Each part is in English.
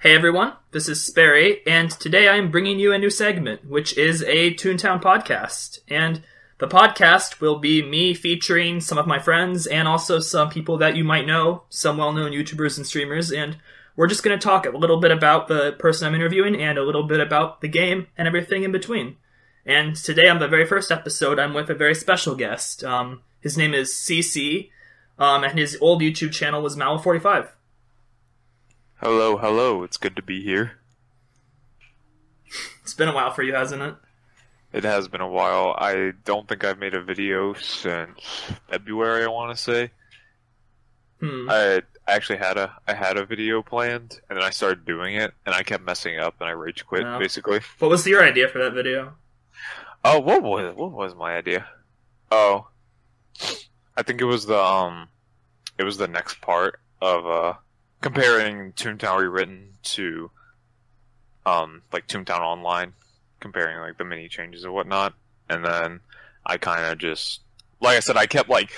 Hey everyone, this is Sperry, and today I am bringing you a new segment, which is a Toontown podcast. And the podcast will be me featuring some of my friends and also some people that you might know, some well known YouTubers and streamers, and we're just going to talk a little bit about the person I'm interviewing and a little bit about the game and everything in between. And today, on the very first episode, I'm with a very special guest. Um, his name is CC, um, and his old YouTube channel was Mallow45. Hello, hello. It's good to be here. It's been a while for you, hasn't it? It has been a while. I don't think I've made a video since February. I want to say. Hmm. I actually had a I had a video planned, and then I started doing it, and I kept messing up, and I rage quit Oh. basically. What was your idea for that video? Oh, what was what was my idea? Oh, I think it was the um, it was the next part of uh comparing Toontown rewritten to um like Toontown Online, comparing like the mini changes and whatnot, and then I kind of just like I said, I kept like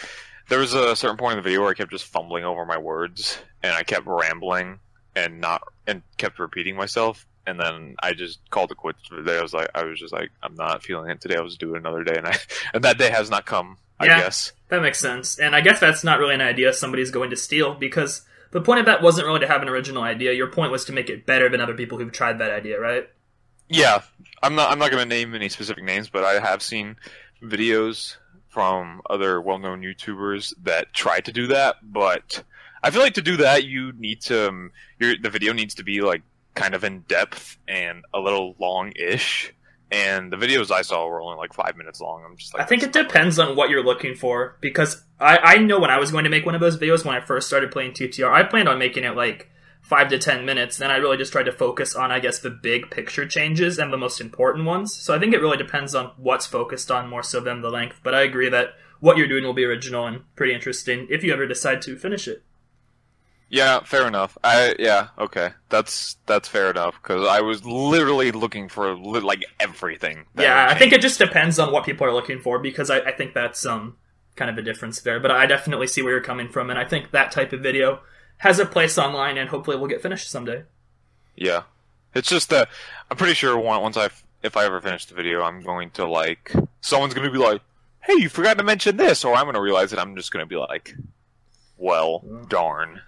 there was a certain point in the video where I kept just fumbling over my words and I kept rambling and not and kept repeating myself and then I just called it quits for the day. I was like, I was just like, I'm not feeling it today. I'll just do it another day, and I and that day has not come. I Yeah. guess. That makes sense. And I guess that's not really an idea somebody's going to steal because the point of that wasn't really to have an original idea. Your point was to make it better than other people who've tried that idea, right? Yeah, I'm not. I'm not going to name any specific names, but I have seen videos from other well-known YouTubers that try to do that. But I feel like to do that, you need to. Um, your the video needs to be like kind of in depth and a little long-ish. And the videos I saw were only like five minutes long. I'm just like, I think it depends on what you're looking for because I, I know when I was going to make one of those videos when I first started playing TTR, I planned on making it like five to ten minutes. Then I really just tried to focus on, I guess, the big picture changes and the most important ones. So I think it really depends on what's focused on more so than the length. But I agree that what you're doing will be original and pretty interesting if you ever decide to finish it. Yeah, fair enough. I yeah, okay, that's that's fair enough because I was literally looking for li- like everything. yeah, I think it just depends on what people are looking for because I, I think that's um kind of a difference there. But I definitely see where you're coming from, and I think that type of video has a place online, and hopefully it will get finished someday. Yeah, it's just that I'm pretty sure once I if I ever finish the video, I'm going to like someone's going to be like, "Hey, you forgot to mention this," or I'm going to realize that I'm just going to be like, "Well, darn."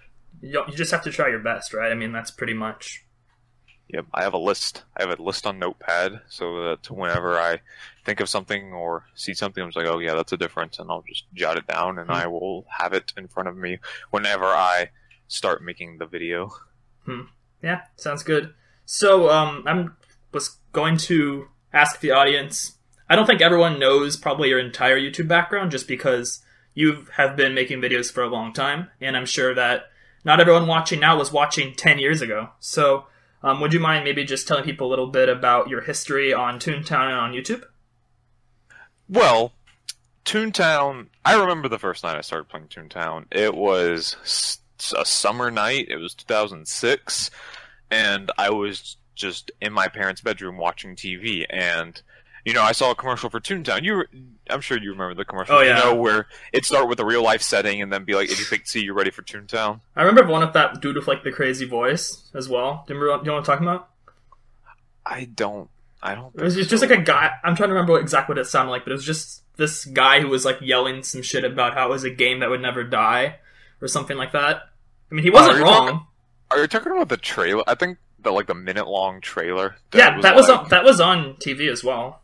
You, you just have to try your best, right? I mean, that's pretty much. Yep, I have a list. I have a list on Notepad so that whenever I think of something or see something, I'm just like, "Oh yeah, that's a difference," and I'll just jot it down, and Hmm. I will have it in front of me whenever I start making the video. Yeah, sounds good. So, um, I'm was going to ask the audience. I don't think everyone knows probably your entire YouTube background, just because you have been making videos for a long time, and I'm sure that not everyone watching now was watching ten years ago. So, um, would you mind maybe just telling people a little bit about your history on Toontown and on YouTube? Well, Toontown. I remember the first night I started playing Toontown. It was a summer night. It was 2006, and I was just in my parents' bedroom watching TV. And you know, I saw a commercial for Toontown. You, I'm sure you remember the commercial. Oh, yeah. You know, where it start with a real life setting and then be like, "If you think, see, you're ready for Toontown." I remember one of that dude with like the crazy voice as well. Do you remember? Do you know what I'm talking about? I don't. I don't. It was think just, just like a guy. I'm trying to remember what, exactly what it sounded like, but it was just this guy who was like yelling some shit about how it was a game that would never die or something like that. I mean, he wasn't Oh, wrong. talking- Are you talking about the trailer? I think the like the minute long trailer. yeah, that was like- on, that was on TV as well.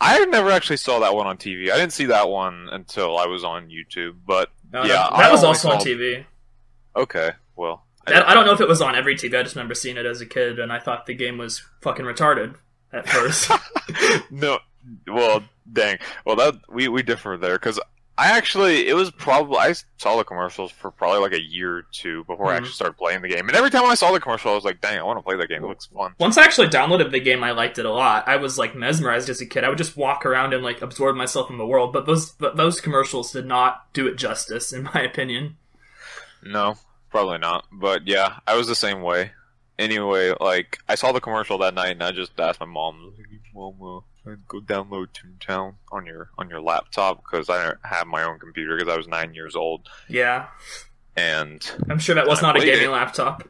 I never actually saw that one on TV. I didn't see that one until I was on YouTube. But No, Yeah, that, I that was also on TV. okay, well, I, I don't know if it was on every TV. I just remember seeing it as a kid, and I thought the game was fucking retarded at first. no, well, dang. Well, that we we differ there because I actually it was probably I saw the commercials for probably like a year or two before I Mhm. actually started playing the game. And every time I saw the commercial, I was like, dang, I want to play that game. It looks fun. Once I actually downloaded the game, I liked it a lot. I was like mesmerized as a kid. I would just walk around and like absorb myself in the world. But those but those commercials did not do it justice, in my opinion. No, probably not. But yeah, I was the same way. Anyway, like I saw the commercial that night, and I just asked my mom, like, "Mom, go download Toontown on your on your laptop because I don't have my own computer because I was nine years old." Yeah, And I'm sure that was not a gaming it. laptop.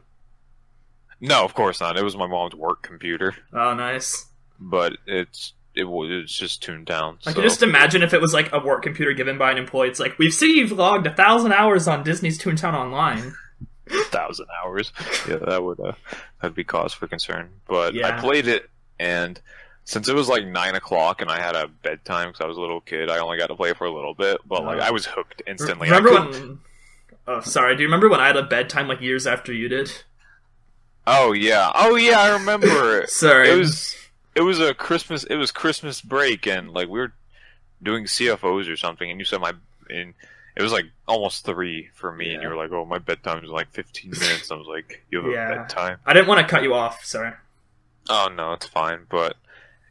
No, of course not. It was my mom's work computer, Oh, nice. but it's it was it's just Toontown. I so. can just imagine if it was like a work computer given by an employee. It's like we've seen you've logged a thousand hours on Disney's Toontown Online. thousand hours. Yeah, that would uh, that'd be cause for concern. But Yeah. I played it, and since it was like nine o'clock and I had a bedtime because I was a little kid, I only got to play for a little bit. But like. I uh-huh. was hooked instantly. Remember when? Oh, sorry. Do you remember when I had a bedtime like years after you did? Oh yeah, oh yeah, I remember. Sorry. it was it was a Christmas. It was Christmas break, and like we were doing CFOs or something, and you said my and it was like almost three for me, and you were like, "Oh, my bedtime is like fifteen minutes." I was like, "You have Yeah. a bedtime." I didn't want to cut you off. Sorry. Oh no, it's fine. But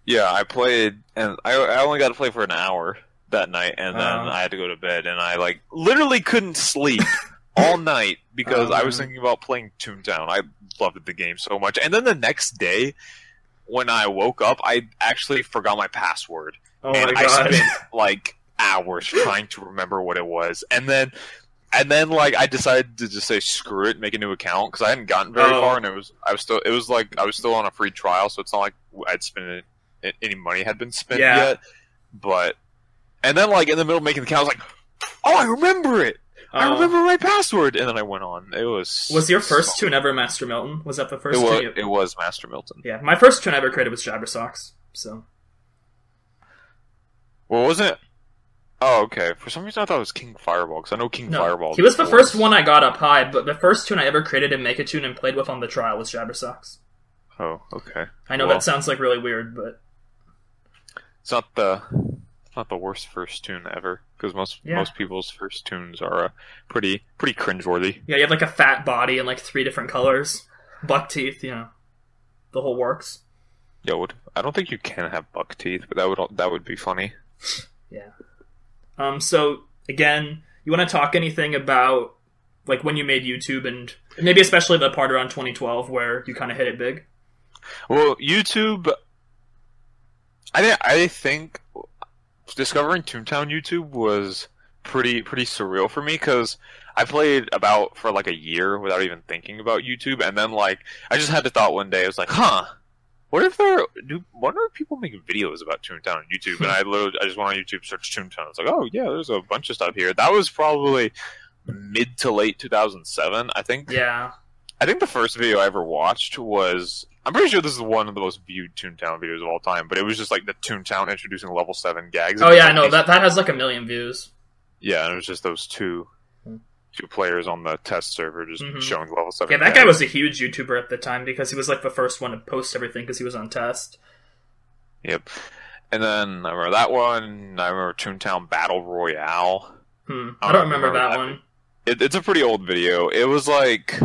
yeah, I played, and I, I only got to play for an hour that night, and then Oh. I had to go to bed, and I like literally couldn't sleep all night because Oh, I was uh-huh. thinking about playing Toontown. I loved the game so much, and then the next day. When I woke up, I actually forgot my password, Oh and my I spent like hours trying to remember what it was, and then, and then like I decided to just say screw it, make a new account because I hadn't gotten very Oh. far, and it was I was still it was like I was still on a free trial, so it's not like I'd spent it, any money had been spent Yeah. yet, but and then like in the middle of making the account, I was like, oh, I remember it, I Oh. remember my password, and then I went on. It was Was your first so- toon ever Master Milton? Was that the first It was, toon? You... it was Master Milton. Yeah, my first toon I ever created was Jabber Jabbersocks. So Well, wasn't it? Oh, okay. For some reason, I thought it was King Fireball because I know King no, Fireball. he was the first one I got up high. But the first toon I ever created and make a toon and played with on the trial was Jabber Jabbersocks. Oh, okay. I know Well- that sounds like really weird, but It's not the it's not the worst first toon ever because most Yeah. most people's first toons are uh, pretty pretty cringeworthy. yeah, you have like a fat body and like three different colors, buck teeth. You know, the whole works. Yeah, would I don't think you can have buck teeth, but that would that would be funny. Yeah. Um, so again, you want to talk anything about like when you made YouTube and maybe especially the part around 2012 where you kind of hit it big? Well, YouTube. I thi- I think discovering Toontown YouTube was pretty pretty surreal for me because I played about for like a year without even thinking about YouTube, and then like I just had the thought one day, I was like, huh. What if there do? Wonder if people make videos about Toontown on YouTube? And I literally, I just went on YouTube, searched Toontown. It's like, oh yeah, there's a bunch of stuff here. That was probably mid to late 2007. I think Yeah, I think the first video I ever watched was I'm pretty sure this is one of the most viewed Toontown videos of all time, but it was just like the Toontown introducing level seven gags. Oh yeah, I know that that has like a million views. Yeah, and it was just those two Hmm. two players on the test server just Mhm. showing level seven. Yeah, that gags. guy was a huge YouTuber at the time because he was like the first one to post everything because he was on test. Yep. And then I remember that one. I remember Toontown Battle Royale. Hmm. I I don't don't remember, remember that, that. one. It, it's a pretty old video. It was like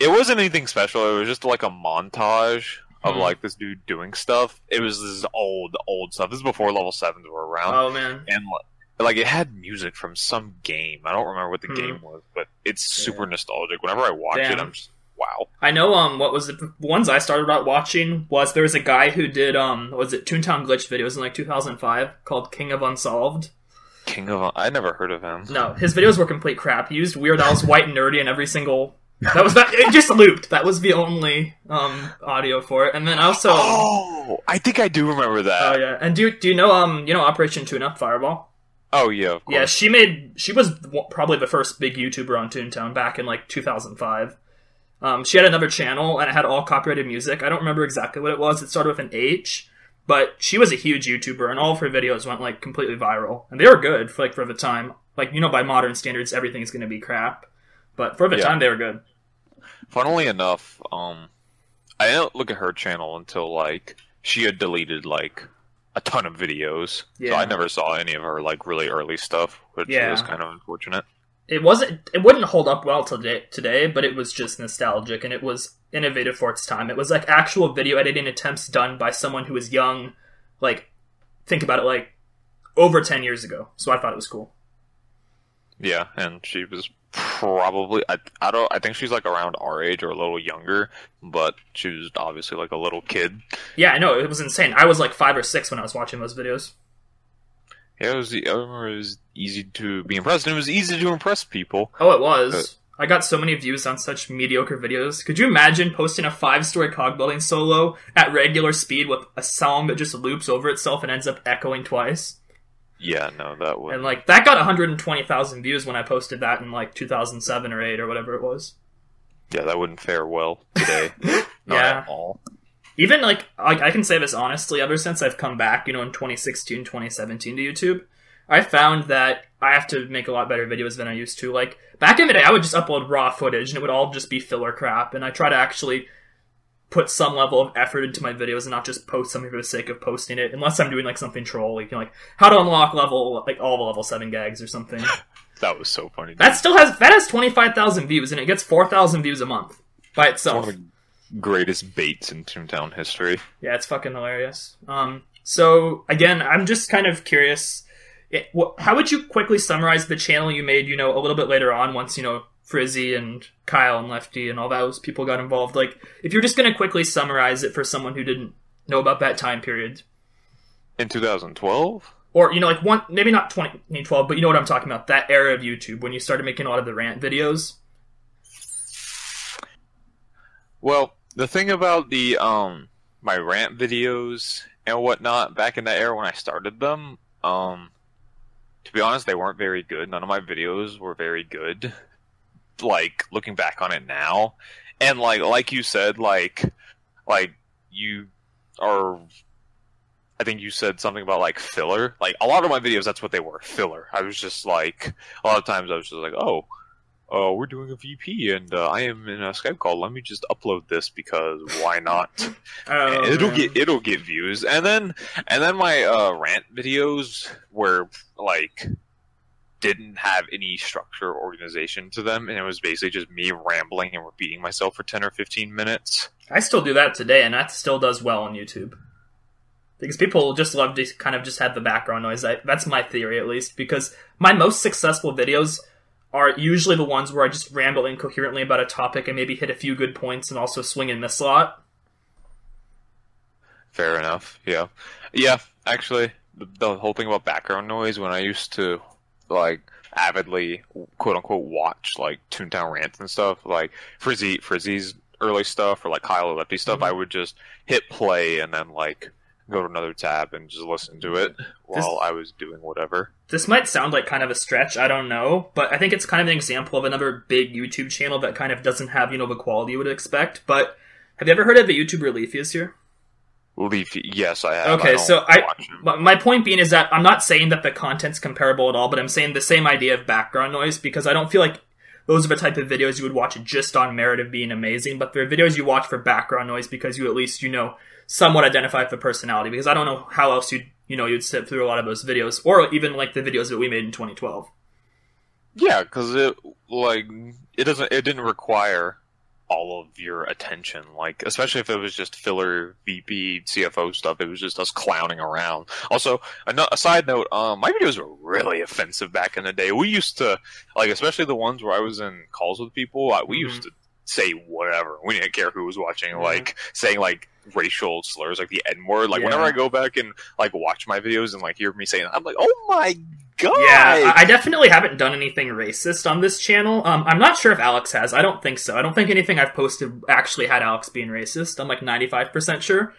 it wasn't anything special. It was just like a montage of Hmm. like this dude doing stuff. It was this old old stuff. This is before level sevens were around. Oh man, and li- like it had music from some game. I don't remember what the Hmm. game was, but it's super Yeah. nostalgic. Whenever I watch it, I'm just wow. I know. Um, what was it? The ones I started out watching was there was a guy who did um, was it Toontown glitch videos in like 2005 called King of Unsolved. King of I never heard of him. No, his videos were complete crap. He used Weird Al's White and Nerdy in every single. That was that. It just looped. That was the only um audio for it. And then also, oh, Oh, I think I do remember that. Oh yeah. And do do you know um you know Operation Tune Up Fireball? Oh yeah, of course. Yeah, she made. She was probably the first big YouTuber on Toontown back in like 2005. Um, she had another channel and it had all copyrighted music. I don't remember exactly what it was. It started with an H, but she was a huge YouTuber and all of her videos went like completely viral. And they were good for like for the time. Like you know, by modern standards, everything's going to be crap, but for the Yeah. time, they were good. Funnily enough, um, I didn't look at her channel until like she had deleted like a ton of videos, so Yeah. I never saw any of her like really early stuff, which Yeah. was kind of unfortunate. It wasn't. It wouldn't hold up well today, today, but it was just nostalgic and it was innovative for its time. It was like actual video editing attempts done by someone who was young. Like, think about it, like over ten years ago. So I thought it was cool. Yeah, and she was probably I, I don't I think she's like around our age or a little younger, but she was obviously like a little kid. Yeah, I know it was insane. I was like five or six when I was watching those videos. Yeah, it was I remember it was easy to be impressed and it was easy to impress people. Oh, it was. I got so many views on such mediocre videos. Could you imagine posting a five story cog building solo at regular speed with a song that just loops over itself and ends up echoing twice? Yeah, no, that would. And like that got 120,000 views when I posted that in like 2007 or 8 or whatever it was. Yeah, that wouldn't fare well today. Not Yeah. at all. Even like I, I can say this honestly, ever since I've come back, you know, in 2016, 2017 to YouTube, I found that I have to make a lot better videos than I used to. Like back in the day, I would just upload raw footage and it would all just be filler crap, and I try to actually put some level of effort into my videos and not just post something for the sake of posting it, unless I'm doing like something troll, like you know, like how to unlock level like all the level seven gags or something. That was so funny. that still has that has 25,000 views and it gets 4,000 views a month by It's one itself. of the greatest baits in Toontown history. Yeah, it's fucking hilarious. Um, so again, I'm just kind of curious. It, wh- how would you quickly summarize the channel you made? You know, a little bit later on, once you know Frizzy and Kyle and Lefty and all those people got involved. Like, if you're just gonna quickly summarize it for someone who didn't know about that time period, In 2012? or you know, like one maybe not 2012, but you know what I'm talking about. That era of YouTube when you started making a lot of the rant videos. Well, the thing about the um my rant videos and whatnot back in that era when I started them, um to be honest, they weren't very good. None of my videos were very good. Like looking back on it now. And like like you said, like like you are I think you said something about like filler. Like a lot of my videos that's what they were, filler. I was just like a lot of times I was just like, "Oh, oh, we're doing a VP and uh, I am in a Skype call. Let me just upload this because why not? Oh, it'll man. get it'll get views. And then and then my uh, rant videos were like didn't have any structure or organization to them, and it was basically just me rambling and repeating myself for ten or fifteen minutes. I still do that today, and that still does well on YouTube. Because people just love to kind of just have the background noise. I, that's my theory, at least. Because my most successful videos are usually the ones where I just ramble incoherently about a topic and maybe hit a few good points and also swing and miss a lot. Fair enough. Yeah, yeah. Actually, the, the whole thing about background noise when I used to like avidly quote unquote watch like Toontown rants and stuff, like Frizzy Frizzy's early stuff or like Kyle Lefty stuff, Mhm. I would just hit play and then like go to another tab and just listen to it while I was doing whatever. This might sound like kind of a stretch, I don't know, but I think it's kind of an example of another big YouTube channel that kind of doesn't have, you know, the quality you would expect. But have you ever heard of the YouTuber Leafy's here? Leafy, yes, I have. Okay, don't so I- My, my point being is that I'm not saying that the content's comparable at all, but I'm saying the same idea of background noise because I don't feel like those are the type of videos you would watch just on merit of being amazing, but they're videos you watch for background noise because you at least, you know, somewhat identify with the personality because I don't know how else you'd, you know, you'd sit through a lot of those videos or even like the videos that we made in 2012. Yeah, because it like it doesn't it didn't require all of your attention. Like especially if it was just filler VP CFO stuff, it was just us clowning around. Also, a, no- a side note, um, my videos were really offensive back in the day. We used to like, especially the ones where I was in calls with people. I, we Mhm. used to say whatever. We didn't care who was watching. Mhm. Like saying like racial slurs, like the N word. Like whenever I go back and like watch my videos and like hear me saying, I'm like, oh my god. Yeah, I definitely haven't done anything racist on this channel. Um, I'm not sure if Alex has. I don't think so. I don't think anything I've posted actually had Alex being racist. I'm like 95% sure.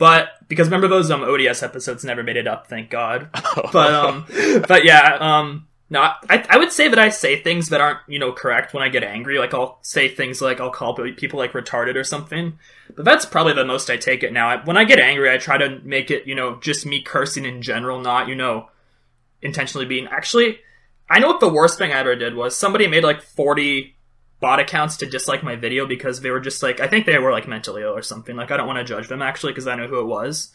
But because remember those um ODS episodes never made it up, thank God. But um, but yeah, um, no, I I would say that I say things that aren't you know correct when I get angry. Like I'll say things like I'll call people like retarded or something. But that's probably the most I take it now. I, when I get angry, I try to make it you know just me cursing in general, not you know intentionally being. Actually, I know what the worst thing I ever did was somebody made like 40 bot accounts to dislike my video because they were just like I think they were like mentally ill or something. Like I don't want to judge them actually because I know who it was.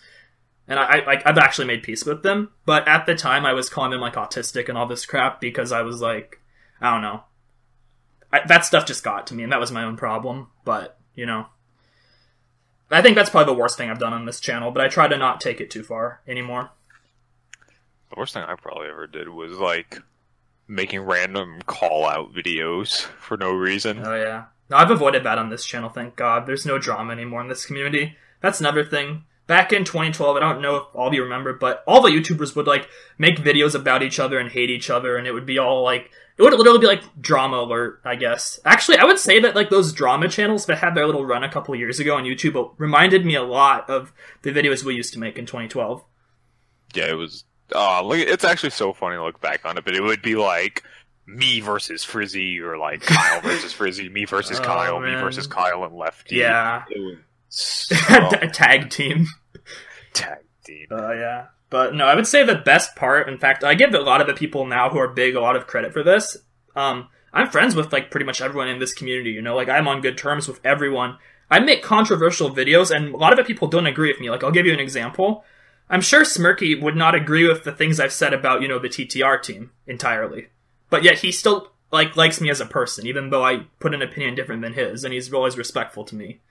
And I, I I've actually made peace with them, but at the time I was calling them like autistic and all this crap because I was like, I don't know, I, that stuff just got to me, and that was my own problem. But you know, I think that's probably the worst thing I've done on this channel. But I try to not take it too far anymore. The worst thing I probably ever did was like making random call out videos for no reason. Oh yeah. No, I've avoided that on this channel, thank God. There's no drama anymore in this community. That's another thing. back in 2012, I don't know if all of you remember, but all the YouTubers would like make videos about each other and hate each other, and it would be all like it would literally be like drama alert, I guess. Actually, I would say that like those drama channels that had their little run a couple years ago on YouTube reminded me a lot of the videos we used to make in 2012. Yeah, it was. Oh, look, it's actually so funny to look back on it, but it would be like me versus Frizzy, or like Kyle versus Frizzy, me versus Oh, Kyle, me versus Kyle and Lefty. Yeah, so a tag team. tag team. Uh, yeah. But no, I would say the best part, in fact, I give a lot of the people now who are big a lot of credit for this. Um, I'm friends with like pretty much everyone in this community, you know, like I'm on good terms with everyone. I make controversial videos and a lot of the people don't agree with me. Like I'll give you an example. I'm sure Smirky would not agree with the things I've said about, you know, the TTR team entirely. But yet he still like likes me as a person, even though I put an opinion different than his, and he's always respectful to me.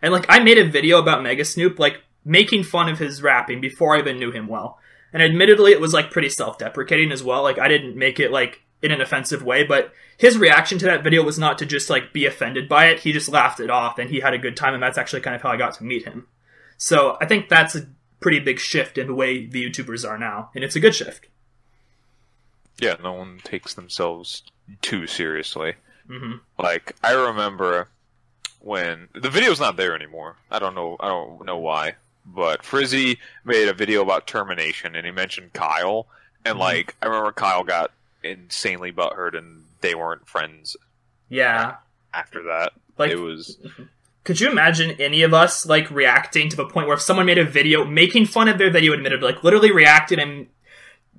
And like I made a video about Mega Snoop, like making fun of his rapping before I even knew him well. And admittedly, it was like pretty self-deprecating as well. Like I didn't make it like in an offensive way, but his reaction to that video was not to just like be offended by it. He just laughed it off, and he had a good time, and that's actually kind of how I got to meet him. So I think that's a pretty big shift in the way the YouTubers are now, and it's a good shift. Yeah, no one takes themselves too seriously. hmm Like I remember when the video's not there anymore. I don't know. I don't know why. But Frizzy made a video about termination, and he mentioned Kyle. And Mhm. like I remember, Kyle got insanely butthurt, and they weren't friends Yeah, after that. like it was Could you imagine any of us like reacting to the point where if someone made a video making fun of their video, admitted like literally reacted and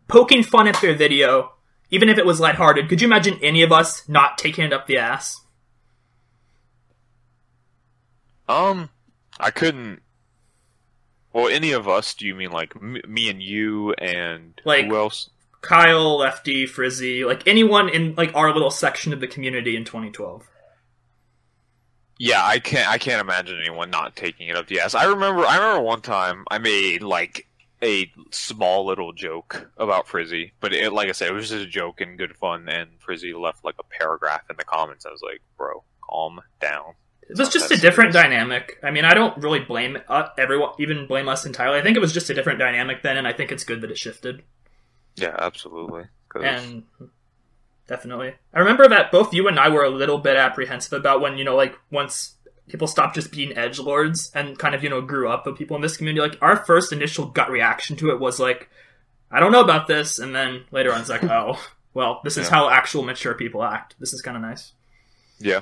poking fun at their video, even if it was lighthearted? Could you imagine any of us not taking it up the ass? um, I couldn't. Well, any of us? Do you mean like me and you and Like- who else? Kyle, Lefty, Frizzy, like anyone in like our little section of the community in 2012. Yeah, I can't. I can't imagine anyone not taking it up the ass. I remember. I remember one time I made like a small little joke about Frizzy, but it, like I said, it was just a joke and good fun. And Frizzy left like a paragraph in the comments. I was like, "Bro, calm down." It was just a That's different serious. dynamic. I mean, I don't really blame uh, everyone, even blame us entirely. I think it was just a different dynamic then, and I think it's good that it shifted. Yeah, absolutely. 'Cause- and definitely. I remember that both you and i were a little bit apprehensive about when you know like once people stopped just being edge lords and kind of you know grew up with people in this community like our first initial gut reaction to it was like i don't know about this and then later on it's like oh well this is Yeah. how actual mature people act. This is kind of nice. Yeah,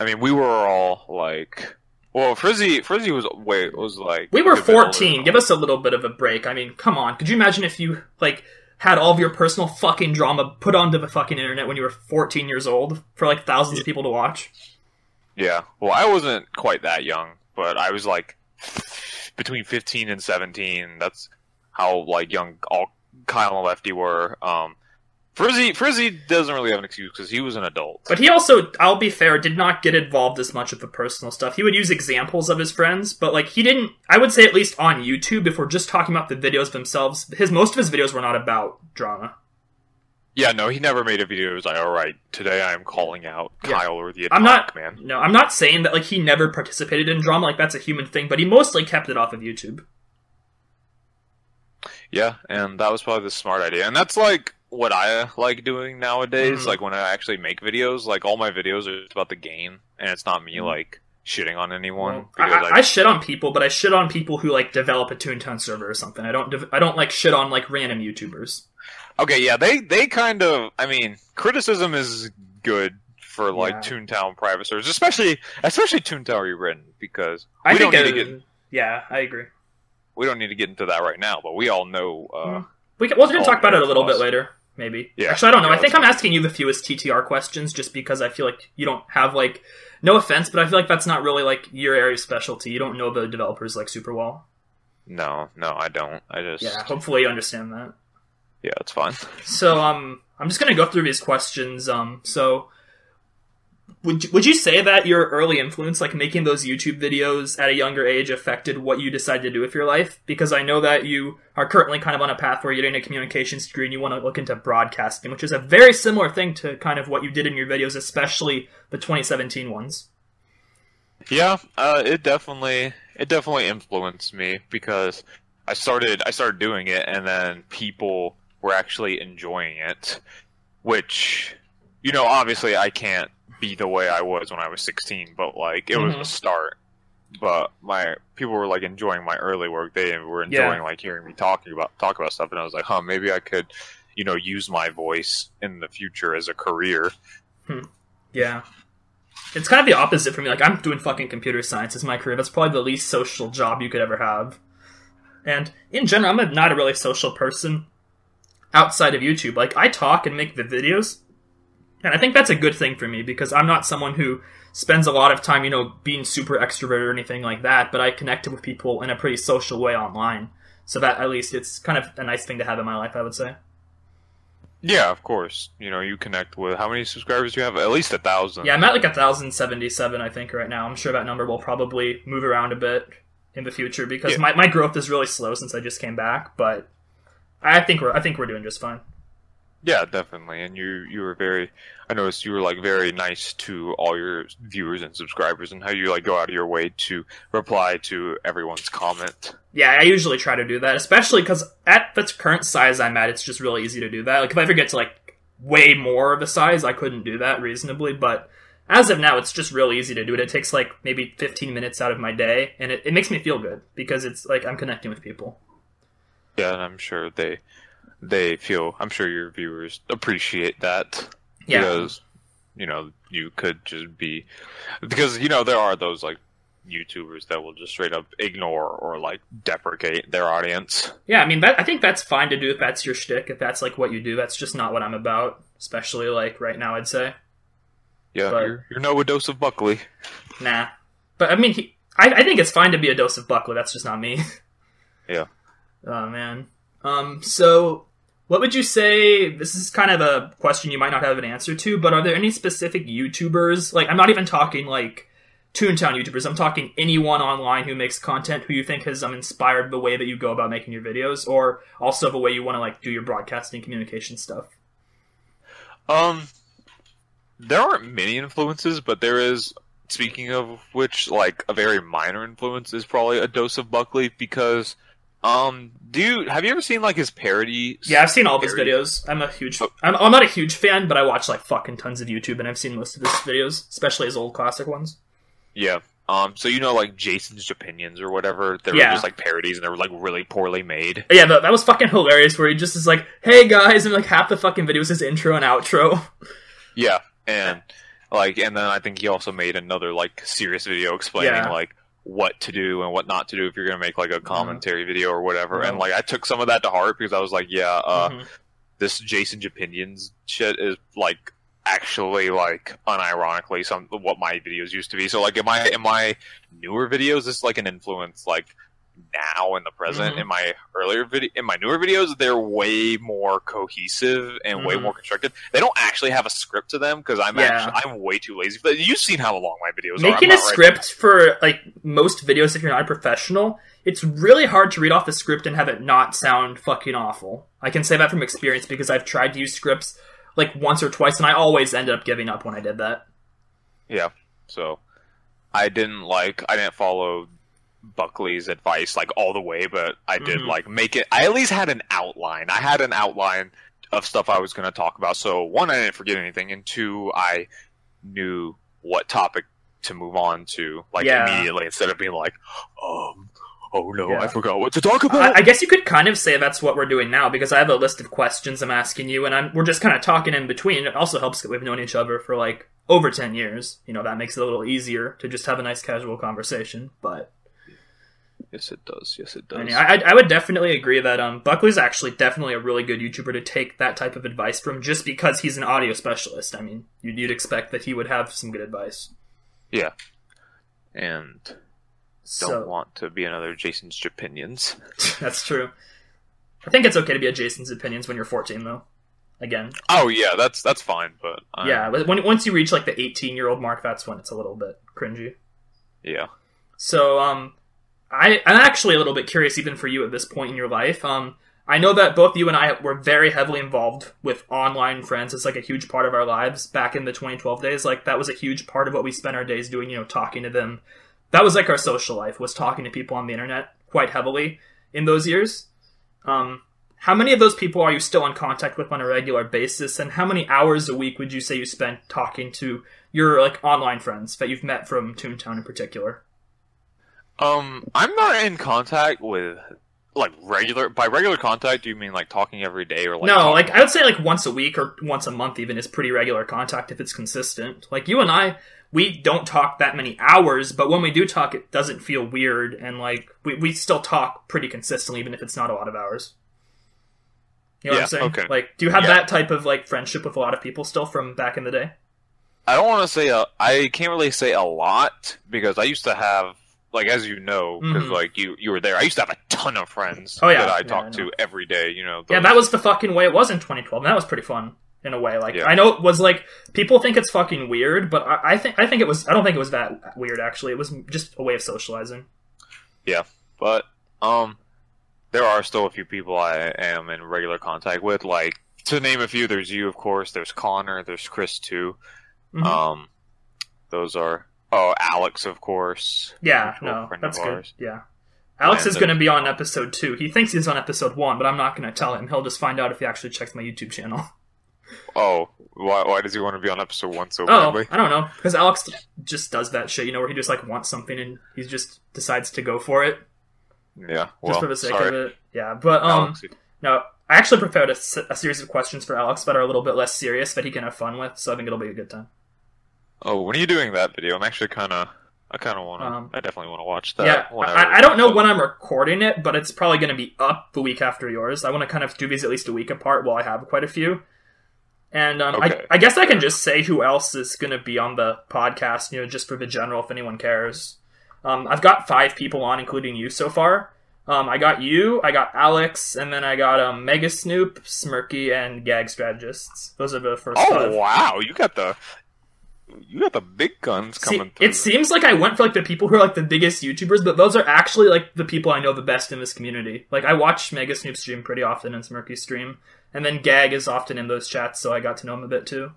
I mean, we were all like, well, Frizzy, Frizzy was wait was like we were a bit older 14 give us a little bit of a break. I mean come on. Could you imagine if you like had all of your personal fucking drama put onto the fucking internet when you were 14 years old for like thousands of people to watch Yeah. Well, I wasn't quite that young, but I was like between 15 and 17. That's how like young all Kyle and Lefty were. Um, Frizzy Frizzy doesn't really have an excuse because he was an adult. But he also, I'll be fair, did not get involved as much with the personal stuff. He would use examples of his friends, but like he didn't. I would say at least on YouTube, if we're just talking about the videos themselves, his most of his videos were not about drama. Yeah, no, he never made a video. It was like, all right, today I am calling out Yeah. Kyle or the I'm not, man. no, I'm not saying that like he never participated in drama. Like that's a human thing, but he mostly kept it off of YouTube. Yeah, and that was probably the smart idea. And that's like what I like doing nowadays. Mhm. Like when I actually make videos, like all my videos are just about the game, and it's not me Mhm. like shitting on anyone. I, I, I shit on people, but I shit on people who like develop a Toontown server or something. I don't, dev- I don't like shit on like random YouTubers. Okay, yeah, they they kind of. I mean, criticism is good for like Yeah. Toontown private servers, especially especially Toontown rewritten because I think, don't need to get yeah, I agree. we don't need to get into that right now, but we all know. Uh, Mm. We can, we're going to talk about it a little bit later, maybe. Yeah. Actually, I don't know. Yeah, I think I'm asking you the fewest TTR questions just because I feel like you don't have like. No offense, but I feel like that's not really like your area of specialty. You don't know the developers like super well. No, no, I don't. I just Yeah. Hopefully, you understand that. yeah, it's fine. So, um, I'm just gonna go through these questions. Um, so. Would you, would you say that your early influence, like making those YouTube videos at a younger age, affected what you decided to do with your life? Because I know that you are currently kind of on a path where you're getting a communications degree and you want to look into broadcasting, which is a very similar thing to kind of what you did in your videos, especially the 2017 ones. Yeah, uh, it definitely it definitely influenced me because I started I started doing it, and then people were actually enjoying it, which you know obviously I can't be the way I was when I was 16, but like it was Mhm. a start. But my people were like enjoying my early work. They were enjoying Yeah. like hearing me talking about talk about stuff, and I was like, huh, maybe I could, you know, use my voice in the future as a career. Yeah. It's kind of the opposite for me. Like, I'm doing fucking computer science as my career. That's probably the least social job you could ever have. And in general, I'm not a really social person outside of YouTube. Like, I talk and make the videos. And I think that's a good thing for me because I'm not someone who spends a lot of time, you know, being super extroverted or anything like that, but I connected with people in a pretty social way online. So that at least it's kind of a nice thing to have in my life, I would say. Yeah, of course. You know, you connect with how many subscribers do you have? At least a thousand. Yeah, I'm at like a thousand seventy seven, I think, right now. I'm sure that number will probably move around a bit in the future because Yeah. my, my growth is really slow since I just came back, but I think we're I think we're doing just fine. Yeah, definitely. And you you were very I noticed you were like very nice to all your viewers and subscribers and how you like go out of your way to reply to everyone's comment. Yeah, I usually try to do that, especially because at the current size I'm at, it's just really easy to do that. Like if I ever get to like way more of a size, I couldn't do that reasonably, but as of now, it's just really easy to do it. It takes like maybe 15 minutes out of my day, and it, it makes me feel good because it's like I'm connecting with people. Yeah, and I'm sure they they feel I'm sure your viewers appreciate that. Yeah. Because you know, you could just be because you know there are those like YouTubers that will just straight up ignore or like deprecate their audience. Yeah, I mean, that, I think that's fine to do if that's your shtick, if that's like what you do. That's just not what I'm about, especially like right now. I'd say, Yeah, But- you're, you're no dose of Buckley. nah. But I mean, he, I, I think it's fine to be a dose of Buckley. That's just not me. Yeah. Oh man. Um. So, what would you say? This is kind of a question you might not have an answer to, but are there any specific YouTubers? Like, I'm not even talking like Toontown YouTubers. I'm talking anyone online who makes content who you think has um, inspired the way that you go about making your videos, or also the way you want to like do your broadcasting communication stuff. Um, there aren't many influences, but there is. Speaking of which, like a very minor influence is probably a dose of Buckley because, um, do you have you ever seen like his parodies? Yeah, I've seen all of his videos. I'm a huge. Oh. I'm, I'm not a huge fan, but I watch like fucking tons of YouTube, and I've seen most of his videos, especially his old classic ones. Yeah. Um. So you know, like Jason's opinions or whatever, they were Yeah. just like parodies, and they were like really poorly made. Yeah, that, that was fucking hilarious. Where he just is like, "Hey guys," and like half the fucking video is his intro and outro. Yeah, and like, and then I think he also made another like serious video explaining Yeah. like what to do and what not to do if you're gonna make like a commentary video or whatever. And like, I took some of that to heart because I was like, yeah, uh. Mhm. this Jason's opinions shit is like actually like unironically some what my videos used to be. So like in my in my newer videos, this is like an influence like now in the present. Mhm. In my earlier video, in my newer videos, they're way more cohesive and way Mhm. more constructed. They don't actually have a script to them because I'm Yeah. actually I'm way too lazy. But. You've seen how long my videos are. Making a right- script for like most videos, if you're not a professional, it's really hard to read off the script and have it not sound fucking awful. I can say that from experience because I've tried to use scripts like once or twice, and I always ended up giving up when I did that. Yeah. So I didn't like I didn't follow Buckley's advice like all the way, but I did Mhm. like make it I at least had an outline. I had an outline of stuff I was gonna talk about. So one, I didn't forget anything, and two, I knew what topic to move on to like Yeah. immediately instead of being like, um oh no, Yeah. I forgot what to talk about. I, I guess you could kind of say that's what we're doing now because I have a list of questions I'm asking you, and I'm, we're just kind of talking in between. It also helps that we've known each other for like over ten years. You know that makes it a little easier to just have a nice casual conversation. But yes it does. Yes it does. I, mean, I, I would definitely agree that um, Buckley's actually definitely a really good YouTuber to take that type of advice from, just because he's an audio specialist. I mean, you'd, you'd expect that he would have some good advice. Yeah, and don't So want to be another Jason's opinions. that's true. I think it's okay to be a Jason's opinions when you're 14, though. Again, Oh yeah, that's that's fine, but um, yeah. When once you reach like the 18 year old mark, that's when it's a little bit cringy. yeah. So, um, I I'm actually a little bit curious, even for you at this point in your life. Um, I know that both you and I were very heavily involved with online friends. It's like a huge part of our lives back in the 2012 days. Like that was a huge part of what we spent our days doing, you know, talking to them. That was like our social life was talking to people on the internet quite heavily in those years. Um, how many of those people are you still in contact with on a regular basis and how many hours a week would you say you spent talking to your like online friends that you've met from Toontown in particular? Um, I'm not in contact with like regular. By regular contact, do you mean like talking every day or like? no, talking- like I would say like once a week or once a month even is pretty regular contact if it's consistent. Like you and I, we don't talk that many hours, but when we do talk, it doesn't feel weird and like we, we still talk pretty consistently even if it's not a lot of hours. You know what I'm saying? okay. Like, do you have Yeah. that type of like friendship with a lot of people still from back in the day? I don't want to say a, I can't really say a lot because I used to have like as you know because Mhm. like you you were there. I used to have a ton of friends Oh, yeah. that I Yeah, talked I to every day. You know, Yeah, that was the fucking way it was in 2012. And that was pretty fun in a way. Like Yeah. I know it was like people think it's fucking weird, but I, I think I think it was. I don't think it was that weird actually. It was just a way of socializing. Yeah, but um, there are still a few people I am in regular contact with. Like to name a few, there's you, of course. There's Connor. There's Chris too. Mhm. Um, those are oh Alex, of course. yeah, no, that's good. Yeah. Alex is going to be on episode two. He thinks he's on episode one, but I'm not going to tell him. He'll just find out if he actually checks my YouTube channel. Oh, why why does he want to be on episode one so Oh, badly? I don't know, because Alex just does that shit, you know, where he just like wants something and he just decides to go for it Yeah, just for the sake sorry, of it. Yeah, but um, Alex. No, I actually prepared a series of questions for Alex that are a little bit less serious that he can have fun with. So I think it'll be a good time. Oh, when are you doing that video? I'm actually kind of, I kind of want to, Um, I definitely want to watch that. yeah, I, I don't know when. I'm recording it, but it's probably going to be up the week after yours. I want to kind of do these at least a week apart while I have quite a few. And um, Okay. I, I guess I can just say who else is going to be on the podcast, you know, just for the general, if anyone cares. Um, I've got five people on, including you so far. Um, I got you, I got Alex, and then I got um, Mega Snoop, Smirky, and Gag Strategists. Those are the first Oh five. wow, you got the, you got the big guns See, coming through. it seems like I went for like the people who are like the biggest YouTubers, but those are actually like the people I know the best in this community. Like I watch Mega Snoop stream pretty often and Smirky stream, and then Gag is often in those chats, so I got to know him a bit too.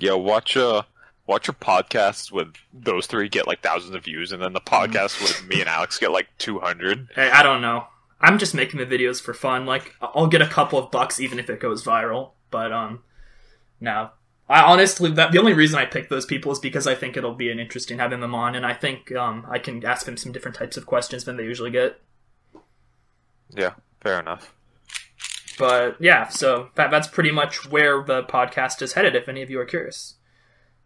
yeah, watch uh, watch your podcasts with those three get like thousands of views, and then the Mm-hmm. podcast with me and Alex get like two hundred. I, I don't know. I'm just making the videos for fun. Like I'll get a couple of bucks even if it goes viral. But um, no. I honestly, that the only reason I picked those people is because I think it'll be an interesting having them on, and I think um, I can ask them some different types of questions than they usually get. Yeah, fair enough. But yeah, so that that's pretty much where the podcast is headed. If any of you are curious.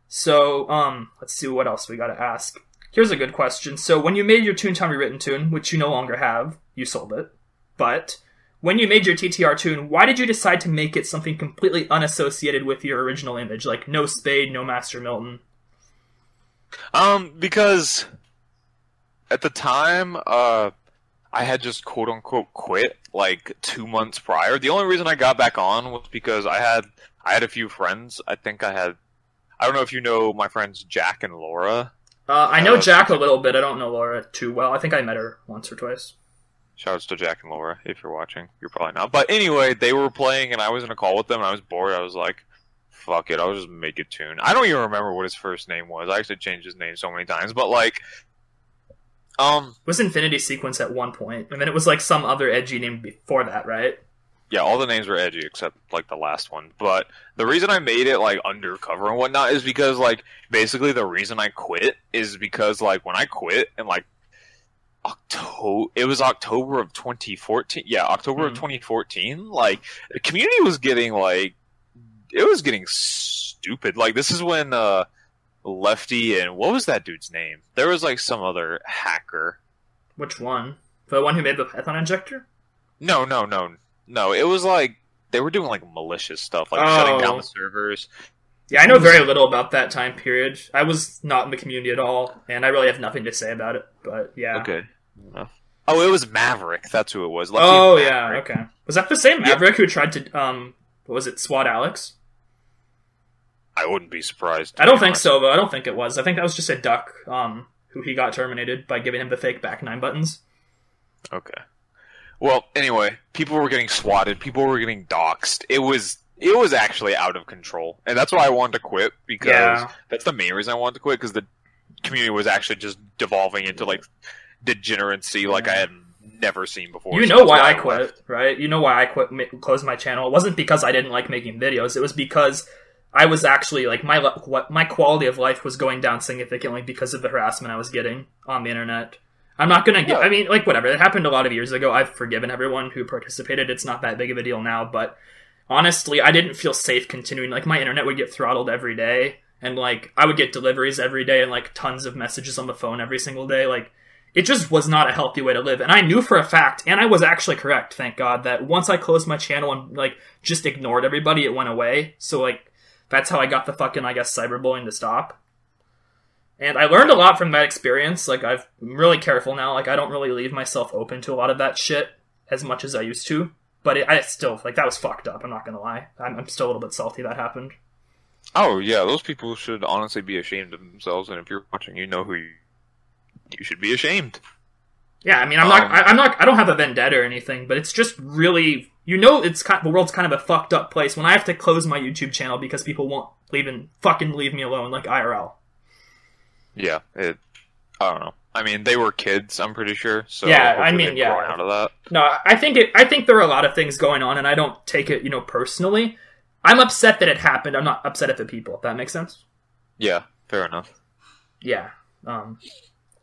So um, let's see what else we got to ask. Here's a good question. So when you made your Toontown rewritten toon, which you no longer have, you sold it. But when you made your TTR toon, why did you decide to make it something completely unassociated with your original image, like no Spade, no Master Milton? Um, because at the time, uh, I had just quote unquote quit like two months prior. The only reason I got back on was because I had I had a few friends. I think I had I don't know if you know my friends Jack and Laura. Uh, I know Uh, Jack a little bit. I don't know Laura too well. I think I met her once or twice. Shouts to Jack and Laura if you're watching. You're probably not. But anyway, they were playing and I was in a call with them and I was bored. I was like, fuck it, I'll just make a toon. I don't even remember what his first name was. I actually changed his name so many times. But like um It was Infinity Sequence at one point, and then it was like some other edgy name before that, right? Yeah, all the names were edgy except like the last one. But the reason I made it like undercover and whatnot is because like basically the reason I quit is because like when I quit and like October, it was October of 2014. Yeah, October of Hmm. 2014. Like the community was getting like it was getting stupid. Like this is when uh Lefty and what was that dude's name? There was like some other hacker. Which one? The one who made the Python injector? No, no, no, no. It was like they were doing like malicious stuff, like shutting down Oh. the servers. Yeah, I know very little about that time period. I was not in the community at all, and I really have nothing to say about it. But yeah. Okay. Oh, it was Maverick. That's who it was. Lefty Oh and yeah, okay. Was that the same Yeah. Maverick who tried to um what was it, swat Alex? I wouldn't be surprised. I don't think honest. so though. I don't think it was. I think that was just a duck, um, who he got terminated by giving him the fake back nine buttons. Okay. Well, anyway, people were getting swatted. People were getting doxxed. It was it was actually out of control, and that's why I wanted to quit because Yeah. that's the main reason I wanted to quit because the community was actually just devolving into like degeneracy like I had never seen before. You So know that's why I left. quit, right? You know why I quit, ma- closed my channel. It wasn't because I didn't like making videos. It was because I was actually like my le- what my quality of life was going down significantly because of the harassment I was getting on the internet. I'm not gonna get. Yeah. I mean, like whatever. It happened a lot of years ago. I've forgiven everyone who participated. It's not that big of a deal now. But honestly, I didn't feel safe continuing. Like my internet would get throttled every day, and like I would get deliveries every day, and like tons of messages on the phone every single day. Like it just was not a healthy way to live. And I knew for a fact, and I was actually correct, thank God, that once I closed my channel and like just ignored everybody, it went away. So like that's how I got the fucking I guess cyberbullying to stop. And I learned a lot from that experience. Like I've, I'm really careful now. Like I don't really leave myself open to a lot of that shit as much as I used to. But it, I still like that was fucked up. I'm not gonna lie. I'm, I'm still a little bit salty that happened. Oh yeah, those people should honestly be ashamed of themselves, and if you're watching, you know who you you should be ashamed. Yeah, I mean, I'm not, Um, I, I'm not, I don't have a vendetta or anything, but it's just really, you know, it's kind, the world's kind of a fucked up place when I have to close my YouTube channel because people won't even fucking leave me alone, like IRL. Yeah, it. I don't know. I mean, they were kids. I'm pretty sure. So Yeah, I mean, yeah. out of that. No, I think it, I think there are a lot of things going on, and I don't take it, you know, personally. I'm upset that it happened. I'm not upset at the people. If that makes sense. Yeah, fair enough. Yeah. Um,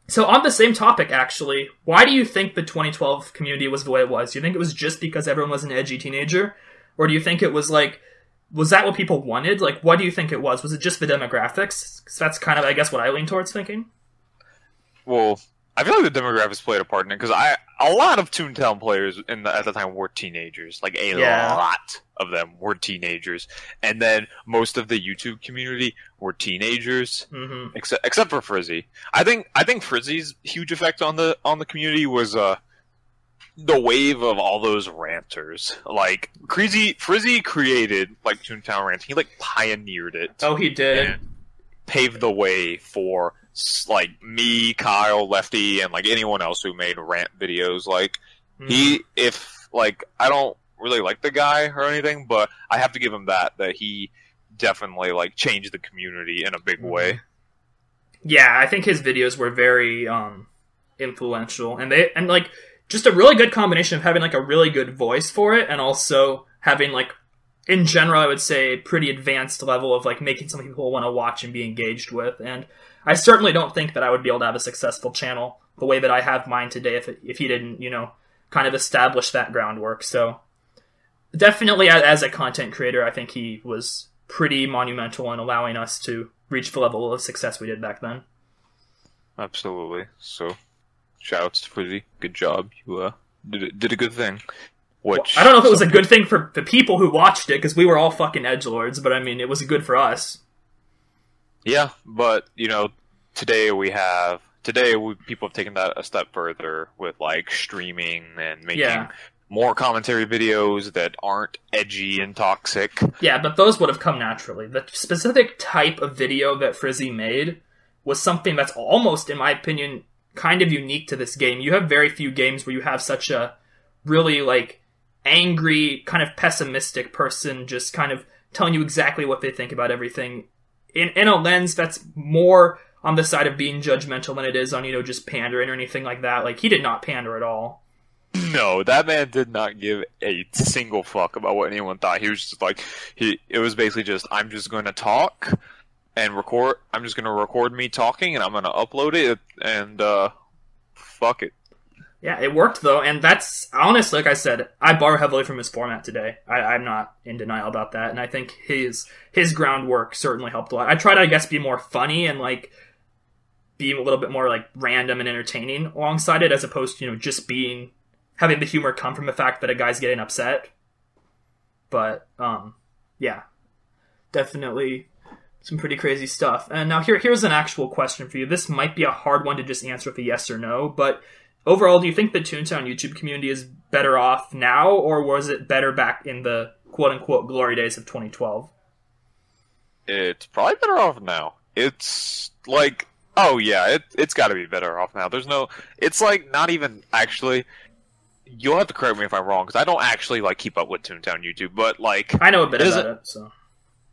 so on the same topic, actually, why do you think the 2012 community was the way it was? Do you think it was just because everyone was an edgy teenager, or do you think it was like, was that what people wanted? Like, what do you think it was? Was it just the demographics? 'Cause that's kind of, I guess, what I lean towards thinking. Well, I feel like the demographics played a part in it because I a lot of Toontown players in the, at the time were teenagers. Like a Yeah. lot of them were teenagers, and then most of the YouTube community were teenagers, hmm except except for Frizzy. I think I think Frizzy's huge effect on the on the community was uh the wave of all those ranters. Like Crazy Frizzy created like Toontown rant. He like pioneered it Oh, he did. and paved the way for like me, Kyle, Lefty, and like anyone else who made rant videos. Like Mhm. he, if like I don't really like the guy or anything, but I have to give him that that he definitely like changed the community in a big way. yeah, I think his videos were very um influential, and they and like just a really good combination of having like a really good voice for it, and also having like in general, I would say pretty advanced level of like making some people want to watch and be engaged with. And I certainly don't think that I would be able to have a successful channel the way that I have mine today if it, if he didn't, you know, kind of establish that groundwork. So definitely as, a content creator, I think he was pretty monumental in allowing us to reach the level of success we did back then. Absolutely. So, shouts to Frizzy. Good job. You uh did a- did a good thing. Which I don't know if it was a good thing for the people who watched it because we were all fucking edge lords, but I mean, it was good for us. Yeah, but you know, today we have today we, people have taken that a step further with like streaming and making Yeah. more commentary videos that aren't edgy and toxic. Yeah, but those would have come naturally. The specific type of video that Frizzy made was something that's almost, in my opinion, kind of unique to this game. You have very few games where you have such a really like angry, kind of pessimistic person just kind of telling you exactly what they think about everything in in a lens that's more on the side of being judgmental than it is on, you know, just pandering or anything like that. Like he did not pander at all. No, that man did not give a single fuck about what anyone thought. He was just like he. It was basically just I'm just going to talk and record. I'm just going to record me talking and I'm going to upload it and uh, fuck it. Yeah, it worked though, and that's honestly, like I said, I borrow heavily from his format today. I, I'm not in denial about that, and I think his his groundwork certainly helped a lot. I to, I guess, be more funny and like be a little bit more like random and entertaining alongside it, as opposed to you know just being having the humor come from the fact that a guy's getting upset. But um, yeah, definitely some pretty crazy stuff. And now here here's an actual question for you. This might be a hard one to just answer with a yes or no, but overall, do you think the Toontown YouTube community is better off now, or was it better back in the quote unquote glory days of 2012? It's probably better off now. It's like, oh yeah, it it's got to be better off now. There's no, it's like not even actually. you'll have to correct me if I'm wrong because I don't actually like keep up with Toontown YouTube, but like I know a bit about it, so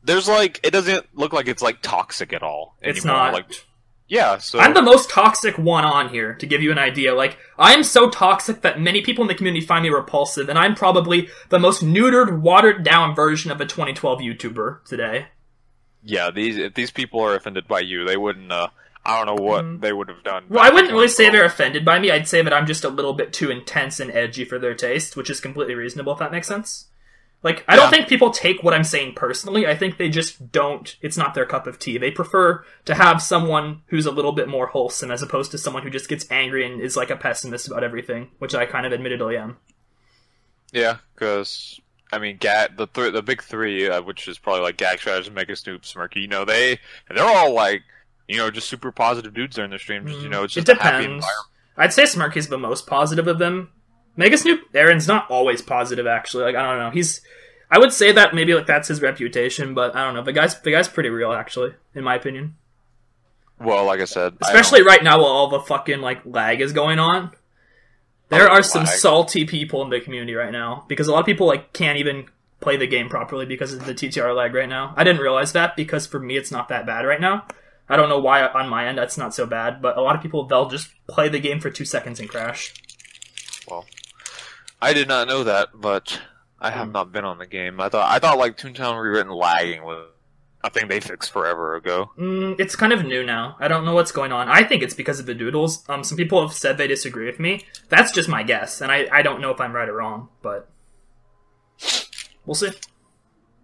there's like it doesn't look like it's like toxic at all. it's anymore. not. Like yeah, so I'm the most toxic one on here, to give you an idea. Like, I am so toxic that many people in the community find me repulsive, and I'm probably the most neutered, watered down version of a 2012 YouTuber today. yeah. These if these people are offended by you, they wouldn't. uh I don't know what Mhm. they would have done. Well, I wouldn't really say they're offended by me. I'd say that I'm just a little bit too intense and edgy for their taste, which is completely reasonable if that makes sense. Like, I don't think people take what I'm saying personally. I think they just don't. It's not their cup of tea. They prefer to have someone who's a little bit more wholesome as opposed to someone who just gets angry and is like a pessimist about everything, which I kind of admittedly am. Yeah, because I mean, Gat the th- the big three, uh, which is probably like Gag Strategy, Mega Snoop, Smirky. You know, they they're all like you know just super positive dudes during their stream. Just you know, it's Mm, It just happy depends. I'd say Smirky's the most positive of them. Mega Snoop Aaron's not always positive actually. Like I don't know. He's I would say that maybe like that's his reputation, but I don't know. The guy's the guy's pretty real actually, in my opinion. Well, like I said, Especially don't- right now while all the fucking like lag is going on. There Oh, are some lag. salty people in the community right now because a lot of people like can't even play the game properly because of the TTR lag right now. I didn't realize that because for me it's not that bad right now. I don't know why on my end that's not so bad, but a lot of people they'll just play the game for 2 seconds and crash. well, I did not know that, but I have not been on the game. I thought I thought like Toontown rewritten lagging was a thing they fixed forever ago. Mm, it's kind of new now. I don't know what's going on. I think it's because of the doodles. Um, some people have said they disagree with me. That's just my guess, and I, I don't know if I'm right or wrong, but we'll see.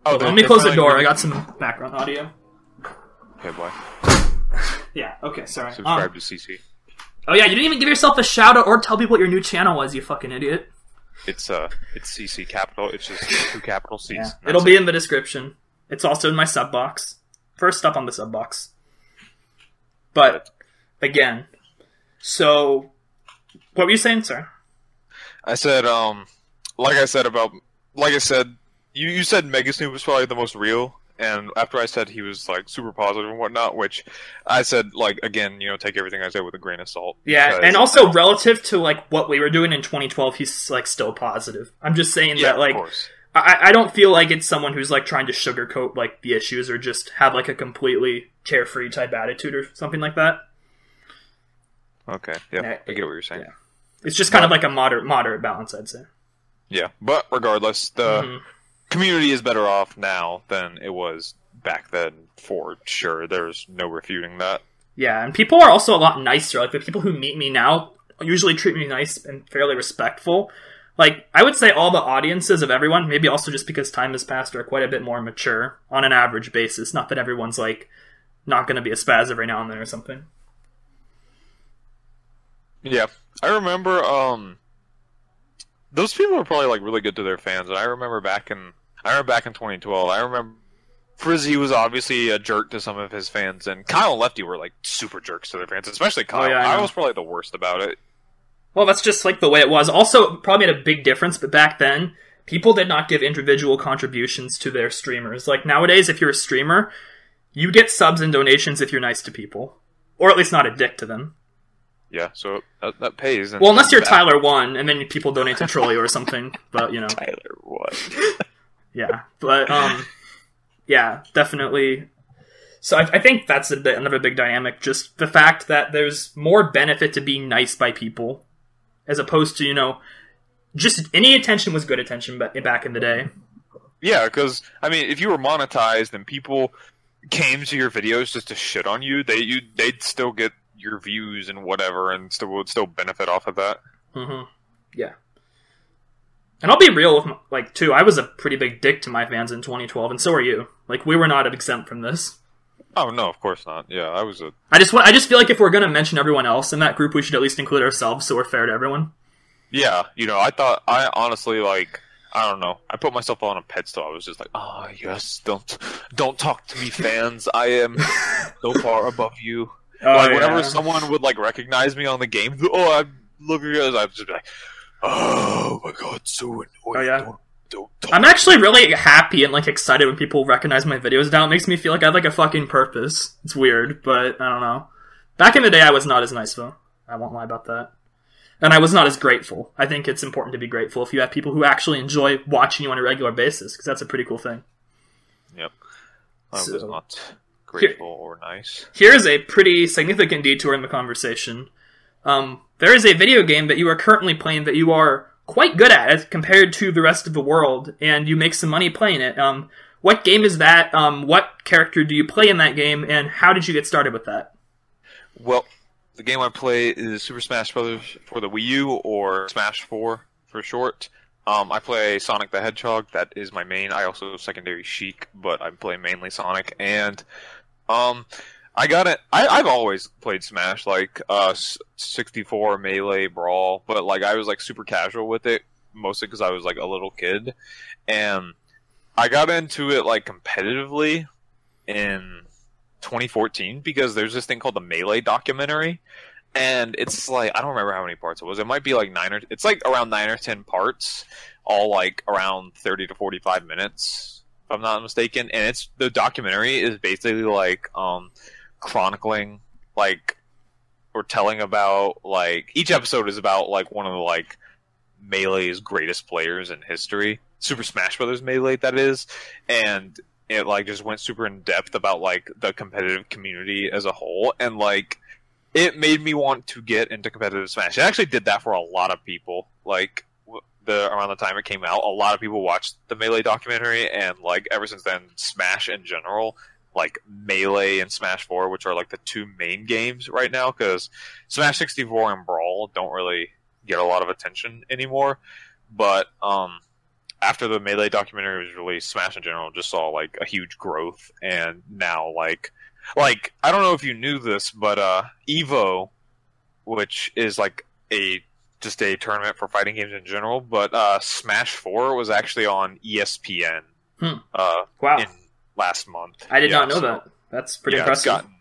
Oh, Let me close the door. I got some background audio. Okay, boy. Yeah. Okay. Sorry. Subscribe Um, to CC. oh yeah, you didn't even give yourself a shout out or tell people what your new channel was. You fucking idiot. It's uh, it's CC capital. It's just two capital C's. Yeah. It'll it. be in the description. It's also in my sub box. First up on the sub box. But again, so what were you saying, sir? I said, um, like I said about, like I said, you, you said Mega Snoop was probably the most real, and after I said he was like super positive and whatnot, which I said like again, you know, take everything I say with a grain of salt. Yeah, and also relative to like what we were doing in 2012, he's like still positive. I'm just saying yeah, that like. I, I don't feel like it's someone who's like trying to sugarcoat like the issues or just have like a completely carefree type attitude or something like that. Okay, yeah, Yeah, I get what you're saying. yeah. It's just kind of like a moderate moderate balance, I'd say. Yeah, but regardless, the Mhm. Community is better off now than it was back then, for sure. There's no refuting that. Yeah, and people are also a lot nicer. Like the people who meet me now usually treat me nice and fairly respectful. Like I would say all the audiences of everyone, maybe also just because time has passed, are quite a bit more mature on an average basis. Not that everyone's like not going to be a spaz every now and then or something. Yeah, I remember. Um, those people were probably like really good to their fans, and I remember back in I remember back in 2012. I remember Frizzy was obviously a jerk to some of his fans, and Kyle and Lefty were like super jerks to their fans, especially Kyle. Oh, yeah, I I was probably the worst about it. Well, that's just like the way it was. Also, probably made a big difference, but back then, people did not give individual contributions to their streamers. Like nowadays, if you're a streamer, you get subs and donations if you're nice to people, or at least not a dick to them. Yeah, so that, that pays. Well, unless you're that- Tyler One, and then people donate to Trolley or something. But you know, Tyler, what? yeah. But um, yeah, definitely. So I, I think that's a bit, another big dynamic. Just the fact that there's more benefit to being nice by people, as opposed to you know, just any attention was good attention. Back in the day, Yeah, because I mean, if you were monetized and people came to your videos just to shit on you, they you they'd still get your views and whatever, and still would still benefit off of that. hmm yeah. And I'll be real with my, like too. I was a pretty big dick to my fans in 2012, and so are you. Like we were not exempt from this. Oh no, of course not. Yeah, I was a I just want. I just feel like if we're gonna mention everyone else in that group, we should at least include ourselves, so we're fair to everyone. yeah. You know, I thought I honestly like I don't know. I put myself on a pedestal. I was just like, oh yes, don't don't talk to me, fans. I am so far above you. Oh, like whenever someone would like recognize me on the game, oh I love you guys. I'd just be like, oh my god, so annoying. Oh, yeah? Don't, don't talk. I'm actually really happy and like excited when people recognize my videos now. It makes me feel like I have like a fucking purpose. It's weird, but I don't know. Back in the day, I was not as nice though. I won't lie about that. and I was not as grateful. I think it's important to be grateful if you have people who actually enjoy watching you on a regular basis because that's a pretty cool thing. Yep. I So- was not grateful or nice. Here is a pretty significant detour in the conversation. Um, there is a video game that you are currently playing that you are quite good at as compared to the rest of the world, and you make some money playing it. Um, what game is that? Um, what character do you play in that game, and how did you get started with that? Well, the game I play is Super Smash Bros. for the Wii U or Smash 4 for short. Um, I play Sonic the Hedgehog. That is my main. I also secondary Sheik, but I play mainly Sonic. And um, I got it. I, I've always played Smash, like uh, 64 Melee Brawl, but like I was like super casual with it, mostly because I was like a little kid, and I got into it like competitively in 2014 because there's this thing called the Melee documentary, and it's like I don't remember how many parts it was. It might be like nine or it's like around nine or ten parts, all like around 30 to 45 minutes, if I'm not mistaken. And it's the documentary is basically like um chronicling like or telling about like each episode is about like one of the like Melee's greatest players in history. Super Smash Brothers Melee that is, and it like just went super in depth about like the competitive community as a whole. And like it made me want to get into competitive smash. It actually did that for a lot of people. Like the around the time it came out a lot of people watched the melee documentary. And like ever since then smash in general like melee and smash 4 which are like the two main games right now because smash 64 and brawl don't really get a lot of attention anymore. But um after the melee documentary was released, Smash in general just saw like a huge growth, and now like like I don't know if you knew this, but uh, Evo, which is like a just a tournament for fighting games in general, but uh, Smash Four was actually on ESPN Hmm. uh, Wow, in last month. I did Yeah, not know so- that. That's pretty yeah, impressive. gotten-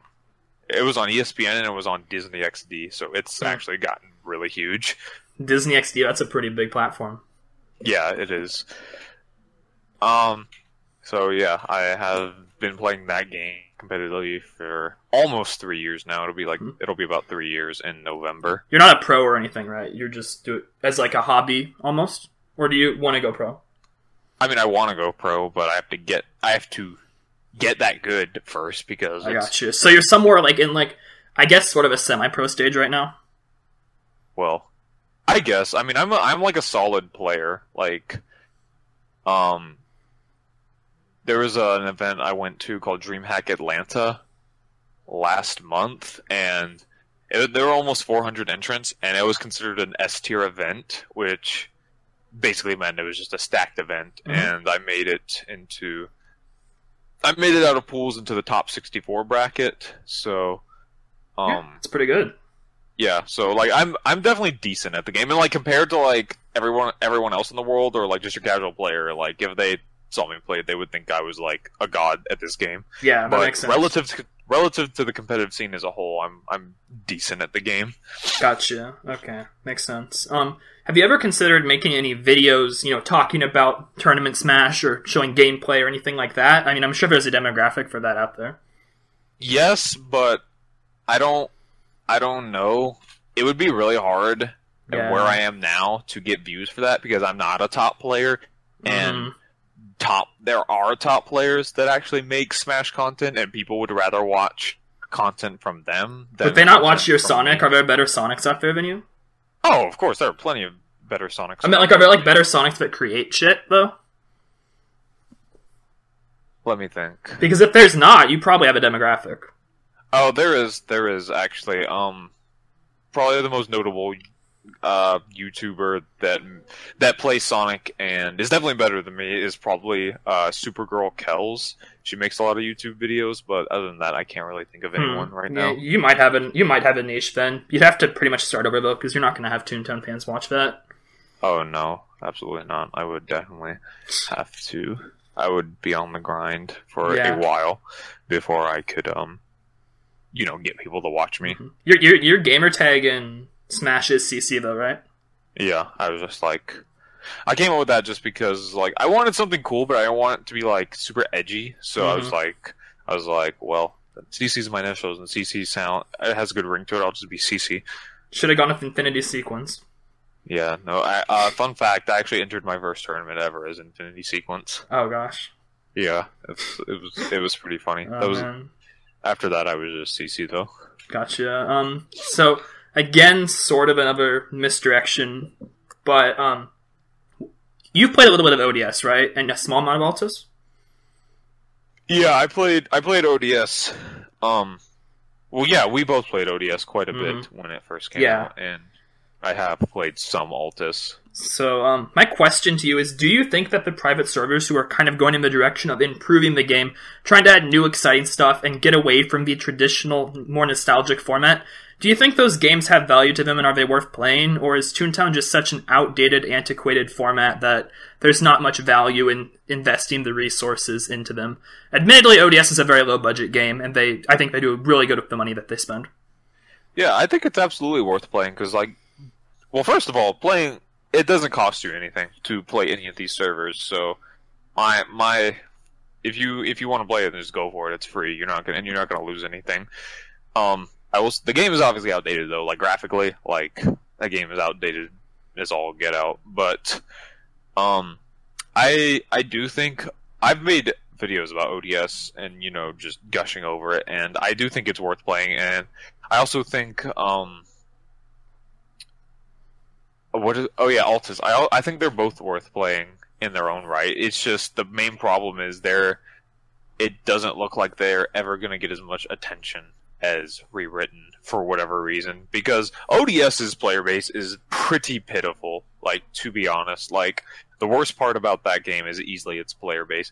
it was on ESPN and it was on Disney XD, so it's Hmm. actually gotten really huge. Disney XD, that's a pretty big platform. Yeah, it is. Um, so yeah, I have been playing that game competitively for almost three years now. It'll be like Hmm. it'll be about three years in November. You're not a pro or anything, right? You're just do it as like a hobby almost, or do you want to go pro? I mean, I want to go pro, but I have to get I have to get that good first because I got you. So you're somewhere like in like I guess sort of a semi-pro stage right now. well, I guess. I mean, I'm a, I'm like a solid player. Like, um, there was an event I went to called DreamHack Atlanta last month, and it, there were almost 400 entrants, and it was considered an S tier event, which basically meant it was just a stacked event, Mhm. and I made it into. I made it out of pools into the top 64 bracket, so. Um, yeah, it's pretty good. yeah, so like I'm I'm definitely decent at the game, and like compared to like everyone everyone else in the world, or like just your casual player, like if they saw me play, they would think I was like a god at this game. Yeah, that but makes sense. relative to relative to the competitive scene as a whole, I'm I'm decent at the game. Gotcha. Okay, makes sense. Um, have you ever considered making any videos, you know, talking about tournament smash or showing gameplay or anything like that? I mean, I'm sure there's a demographic for that out there. Yes, but I don't I don't know. It would be really hard Yeah. and where I am now to get views for that because I'm not a top player and Mhm. Top there are top players that actually make smash content and people would rather watch content from them than Would they not watch your Sonic? me. Are there better Sonics out there than you? oh of course there are plenty of better sonics I mean, like, are there like better Sonics that create shit though? let me think Because if there's not, you probably have a demographic. oh there is there is actually um probably the most notable uh youtuber that that plays sonic and is definitely better than me is probably uh supergirl kells she makes a lot of youtube videos but other than that i can't really think of anyone Hmm. right Yeah, now you might have a you might have a niche then. You'd have to pretty much start over though, because you're not going to have Toontown fans watch that. Oh no, absolutely not. I would definitely have to. I would be on the grind for Yeah. a while before I could, um, you know, get people to watch me. Your your your gamer tag in Smash is CC though, right? Yeah, I was just like, I came up with that just because, like, I wanted something cool, but I didn't want it to be like super edgy. So I was like, I was like, well, CC's my initials, and CC sound it has a good ring to it. I'll just be CC. Should have gone with Infinity Sequence. Yeah, no. I, uh, fun fact: I actually entered my first tournament ever as Infinity Sequence. Oh gosh. Yeah, it's, it was it was pretty funny. Oh, that was man. after that. I was just CC though. Gotcha. Um, so again, sort of another misdirection, but um, you've played a little bit of ODS, right? And a small amount of Altis. Yeah, I played I played ODS. Um, well, yeah, we both played ODS quite a bit when it first came Yeah. out, and I have played some Altis. So, um, my question to you is: Do you think that the private servers who are kind of going in the direction of improving the game, trying to add new exciting stuff, and get away from the traditional, more nostalgic format, do you think those games have value to them and are they worth playing, or is Toontown just such an outdated, antiquated format that there's not much value in investing the resources into them? Admittedly, ODS is a very low budget game, and they, I think, they do really good with the money that they spend. Yeah, I think it's absolutely worth playing because, like, well, first of all, playing it doesn't cost you anything to play any of these servers. So, my my, if you if you want to play it, just go for it. It's free. You're not gonna and you're not gonna lose anything. Um, I will. The game is obviously outdated though. Like graphically, like that game is outdated as all get out. But, um, I I do think I've made videos about ODS and you know just gushing over it, and I do think it's worth playing. And I also think um what is oh yeah Altis. I I think they're both worth playing in their own right. It's just the main problem is they're it doesn't look like they're ever going to get as much attention as rewritten for whatever reason because ODS's player base is pretty pitiful like to be honest. Like the worst part about that game is easily its player base.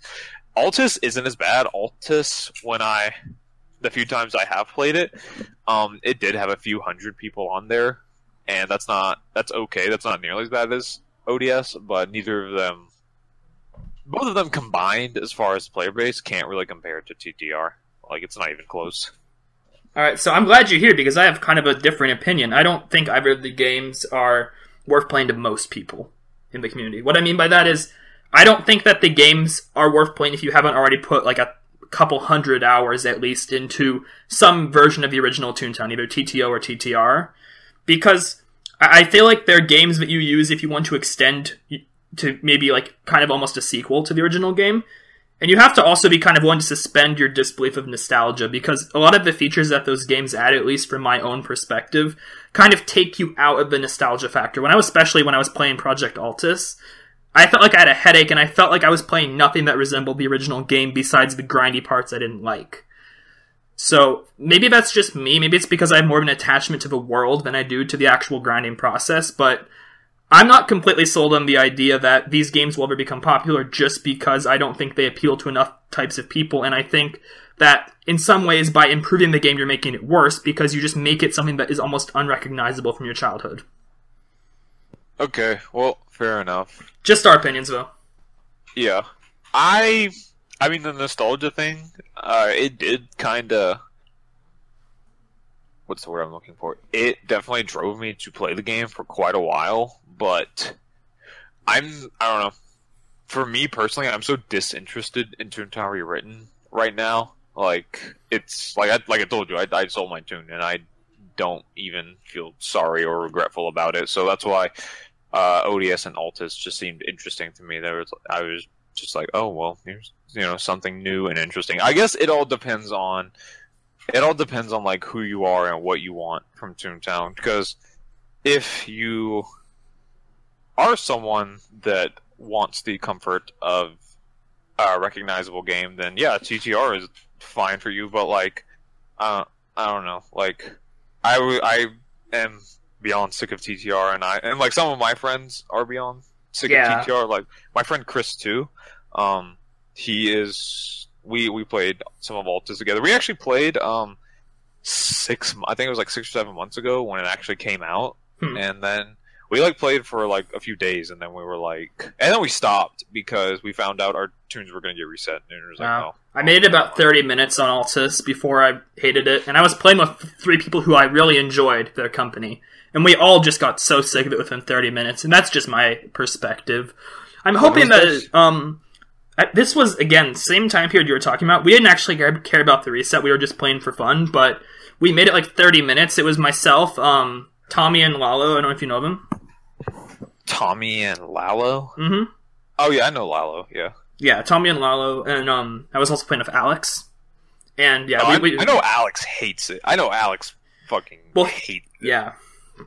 Altis isn't as bad. Altis when I the few times I have played it um it did have a few hundred people on there and that's not that's okay that's not nearly as bad as ODS but neither of them both of them combined as far as player base can't really compare to TTR like it's not even close All right, so I'm glad you're here because I have kind of a different opinion. I don't think either of the games are worth playing to most people in the community. What I mean by that is, I don't think that the games are worth playing if you haven't already put like a couple hundred hours at least into some version of the original Toontown, either TTO or TTR, because I feel like they're games that you use if you want to extend to maybe like kind of almost a sequel to the original game. And you have to also be kind of willing to suspend your disbelief of nostalgia because a lot of the features that those games add, at least from my own perspective, kind of take you out of the nostalgia factor. When I was, especially when I was playing Project Altis, I felt like I had a headache and I felt like I was playing nothing that resembled the original game besides the grindy parts I didn't like. So maybe that's just me. Maybe it's because I have more of an attachment to the world than I do to the actual grinding process, but I'm not completely sold on the idea that these games will ever become popular just because I don't think they appeal to enough types of people. And I think that in some ways, by improving the game, you're making it worse because you just make it something that is almost unrecognizable from your childhood. okay well fair enough Just our opinions, though. Yeah, I, I mean the nostalgia thing. Uh, it did kind of. What's the word I'm looking for? It definitely drove me to play the game for quite a while, but I'm I don't know. For me personally, I'm so disinterested in Toontown Rewritten right now. Like it's like I like I told you, I, I sold my toon and I don't even feel sorry or regretful about it. So that's why uh, ODS and Altis just seemed interesting to me. There was I was just like, oh well, here's you know something new and interesting. I guess it all depends on it all depends on like who you are and what you want from Toontown. Because if you are someone that wants the comfort of a recognizable game, then yeah, TTR is fine for you. But like, uh, I don't know, like I w- I am beyond sick of TTR, and I and like some of my friends are beyond sick Yeah. of TTR. Like my friend Chris too. Um, he is. We we played some of Altis together. We actually played um six. I think it was like six or seven months ago when it actually came out, Hmm. and then we like played for like a few days, and then we were like, and then we stopped because we found out our toons were going to get reset, and it was like, Wow. oh, I made it about 30 minutes on Altis before I hated it, and I was playing with three people who I really enjoyed their company, and we all just got so sick of it within 30 minutes, and that's just my perspective. I'm hoping that um, this was again same time period you were talking about. We didn't actually care, about the reset; we were just playing for fun. But we made it like 30 minutes. It was myself, um, Tommy, and Lalo. I don't know if you know them. Tommy and Lalo. Mm-hmm. Oh yeah, I know Lalo. Yeah. Yeah, Tommy and Lalo, and um, I was also playing with Alex. And yeah, Oh, we, I, we, I know Alex hates it. I know Alex fucking Well, hates it. Yeah.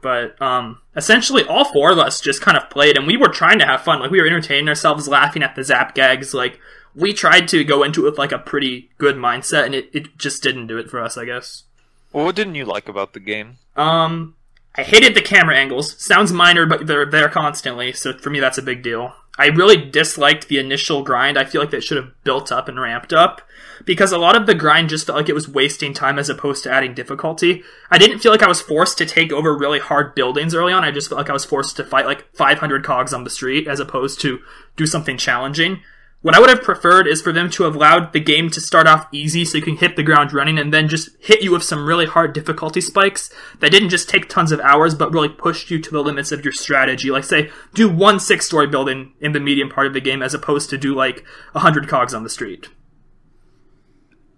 But um essentially all four of us just kind of played and we were trying to have fun. Like we were entertaining ourselves, laughing at the zap gags. Like we tried to go into it with like a pretty good mindset and it, it just didn't do it for us, I guess. Well, what didn't you like about the game? Um I hated the camera angles. Sounds minor, but they're there constantly, so for me that's a big deal. I really disliked the initial grind. I feel like that should have built up and ramped up because a lot of the grind just felt like it was wasting time as opposed to adding difficulty. I didn't feel like I was forced to take over really hard buildings early on. I just felt like I was forced to fight like 500 cogs on the street as opposed to do something challenging. What I would have preferred is for them to have allowed the game to start off easy so you can hit the ground running and then just hit you with some really hard difficulty spikes that didn't just take tons of hours but really pushed you to the limits of your strategy. Like say, do one six story building in the medium part of the game as opposed to do like 100 cogs on the street.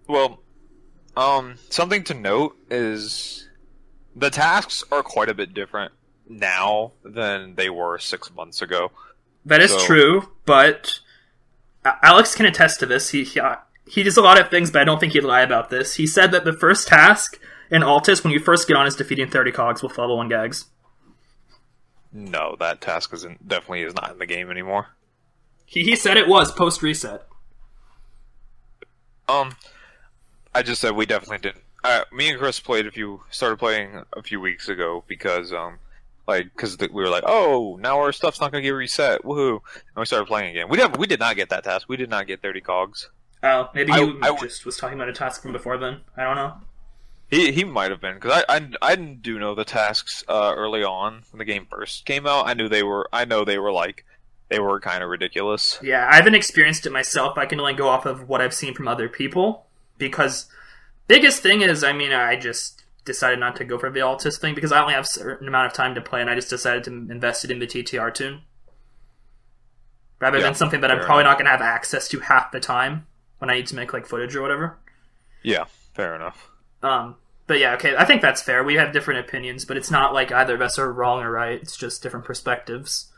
Well, um, something to note is the tasks are quite a bit different now than they were six months ago. That is So- true, but Alex can attest to this. He, he uh, he does a lot of things, but I don't think he'd lie about this. He said that the first task in Altis, when you first get on, is defeating 30 cogs with level 1 gags. No, that task isn't definitely is not in the game anymore. He, he said it was post reset. Um, I just said we definitely didn't. Uh, me and Chris played a few, started playing a few weeks ago because um, like because we were like, oh, now our stuff's not gonna get reset, woohoo! And we started playing again. We did, we did not get that task. We did not get thirty cogs. Oh, maybe I- you I w- just was talking about a task from before then. I don't know. He he might have been because I, I I do know the tasks uh, early on when the game first came out. I knew they were. I know they were like they were kind of ridiculous. Yeah, I haven't experienced it myself. I can only go off of what I've seen from other people. Because biggest thing is, I mean, I just decided not to go for the Altis thing because I only have a certain amount of time to play, and I just decided to invest it in the TTR toon. Rather Yeah, than something that I'm probably not going to have access to half the time when I need to make like footage or whatever. Yeah, fair enough. Um, but yeah, okay, I think that's fair. We have different opinions, but it's not like either of us are wrong or right. It's just different perspectives.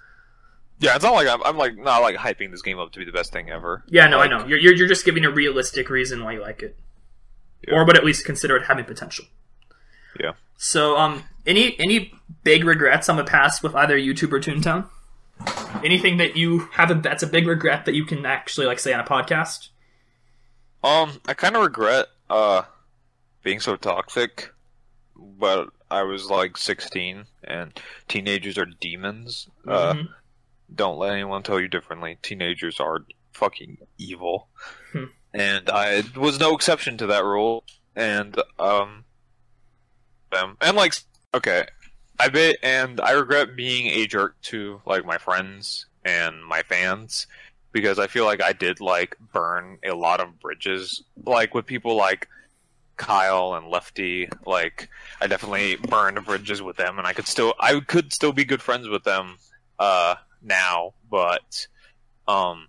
Yeah, it's not like I'm, I'm like not like hyping this game up to be the best thing ever. Yeah, no, Like, I know. You're, you're you're just giving a realistic reason why you like it, Yeah. or would at least consider it having potential. Yeah. So, um, any any big regrets on the past with either YouTube or Toontown? Anything that you have a, that's a big regret that you can actually like say on a podcast? Um, I kind of regret uh being so toxic, but I was like 16, and teenagers are demons. Uh, Mhm. don't let anyone tell you differently. Teenagers are fucking evil, Hmm. and I was no exception to that rule. And um, them and like okay, I bet, and I regret being a jerk to like my friends and my fans because I feel like I did like burn a lot of bridges, like with people like Kyle and Lefty. Like I definitely burned bridges with them, and I could still I could still be good friends with them uh, now, but um,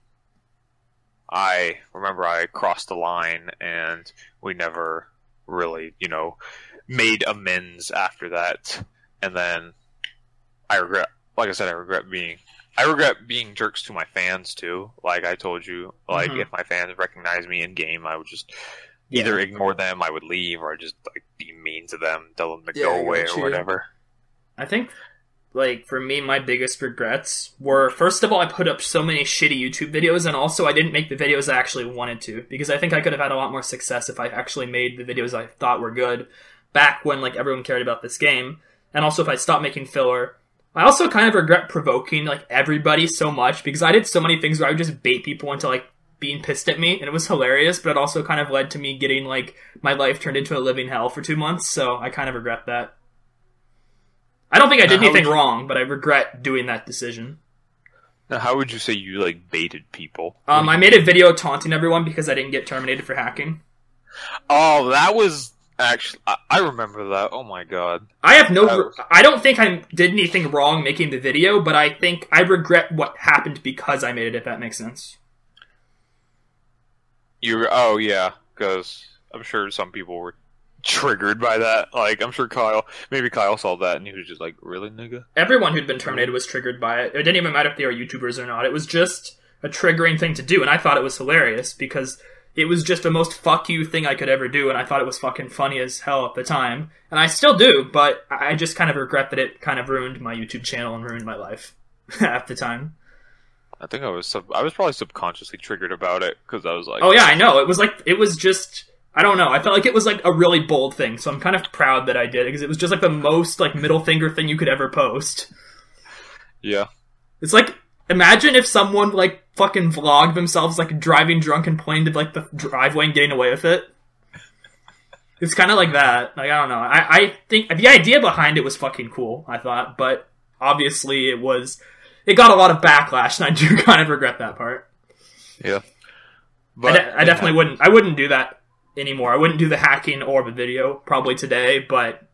I remember I crossed the line, and we never really, you know, made amends after that, and then I regret. Like I said, I regret being I regret being jerks to my fans too. Like I told you, like Mhm. if my fans recognize me in game, I would just either ignore them, I would leave, or just like be mean to them, tell them to Yeah, go away or whatever. I think, like, for me, my biggest regrets were first of all, I put up so many shitty YouTube videos, and also I didn't make the videos I actually wanted to, because I think I could have had a lot more success if I actually made the videos I thought were good back when, like, everyone cared about this game. And also if I stopped making filler. I also kind of regret provoking, like, everybody so much, because I did so many things where I would just bait people into, like, being pissed at me, and it was hilarious, but it also kind of led to me getting, like, my life turned into a living hell for two months, so I kind of regret that. I don't think I did Now, anything you- wrong, but I regret doing that decision. Now, how would you say you like baited people? Um, I made a video taunting everyone because I didn't get terminated for hacking. Oh, that was actually I, I remember that. Oh my god. I have no. Was- I don't think I did anything wrong making the video, but I think I regret what happened because I made it. If that makes sense. You oh yeah, because I'm sure some people were triggered by that. Like, I'm sure Kyle, maybe Kyle saw that and he was just like, "Really, nigga?" Everyone who'd been terminated was triggered by it. It didn't even matter if they were YouTubers or not. It was just a triggering thing to do, and I thought it was hilarious because it was just the most fuck you thing I could ever do, and I thought it was fucking funny as hell at the time, and I still do. But I just kind of regret that it kind of ruined my YouTube channel and ruined my life at the time. I think I was sub- I was probably subconsciously triggered about it because I was like, Oh yeah, I know. It was like it was just I don't know. I felt like it was like a really bold thing, so I'm kind of proud that I did it because it was just like the most like middle finger thing you could ever post. yeah, It's like imagine if someone like fucking vlog themselves like driving drunk and pointing to like the driveway and getting away with it. It's kind of like that. Like I don't know. I I think the idea behind it was fucking cool. I thought, but obviously it was it got a lot of backlash, and I do kind of regret that part. yeah. I, de- I definitely wouldn't. I wouldn't do that anymore. I wouldn't do the hacking or the video probably today, but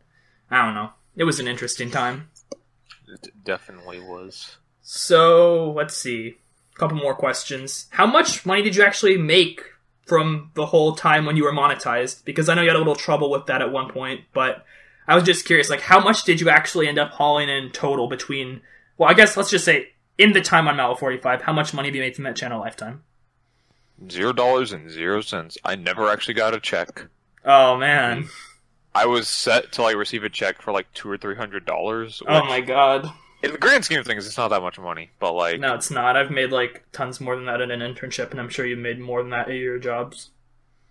I don't know. It was an interesting time. It definitely was. So let's see. A couple more questions. How much money did you actually make from the whole time when you were monetized? Because I know you had a little trouble with that at one point, but I was just curious. Like, how much did you actually end up hauling in total between? Well, I guess let's just say in the time on Mallow Forty Five, how much money have you made from that channel lifetime? Zero dollars and zero cents. I never actually got a check. Oh man. I was set to like receive a check for like two or three hundred dollars. Oh my god. In the grand scheme of things, it's not that much money, but like, No, it's not. I've made like tons more than that in an internship, and I'm sure you've made more than that at your jobs.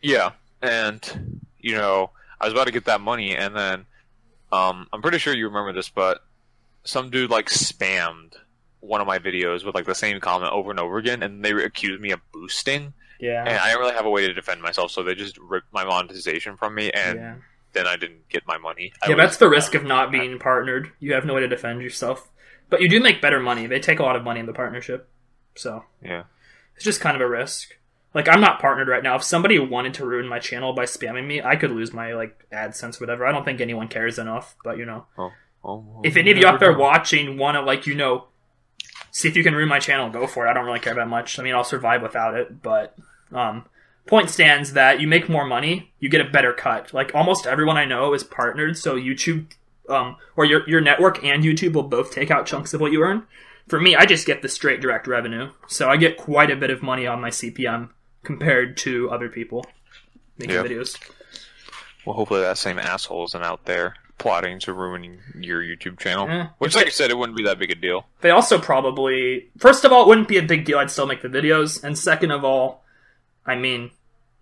yeah. And you know, I was about to get that money, and then, um, I'm pretty sure you remember this, but some dude like spammed one of my videos with like the same comment over and over again, and they accused me of boosting, Yeah. and I didn't really have a way to defend myself, so they just ripped my monetization from me, and yeah. then I didn't get my money. I Yeah, that's the risk of not being partnered. You have no way to defend yourself. But you do make better money. They take a lot of money in the partnership. So Yeah. it's just kind of a risk. Like I'm not partnered right now. If somebody wanted to ruin my channel by spamming me, I could lose my like AdSense, or whatever. I don't think anyone cares enough. But you know, Oh, if any of you out there know. watching want to like you know see if you can ruin my channel, go for it. I don't really care that much. I mean, I'll survive without it, but um, point stands that you make more money, you get a better cut. Like almost everyone I know is partnered, so YouTube um, or your your network and YouTube will both take out chunks of what you earn. For me, I just get the straight direct revenue, so I get quite a bit of money on my CPM compared to other people making Yeah. videos. Well, hopefully that same asshole isn't out there plotting to ruin your YouTube channel. Eh, Which, like I said, it wouldn't be that big a deal. They also probably, first of all, it wouldn't be a big deal. I'd still make the videos, and second of all, I mean,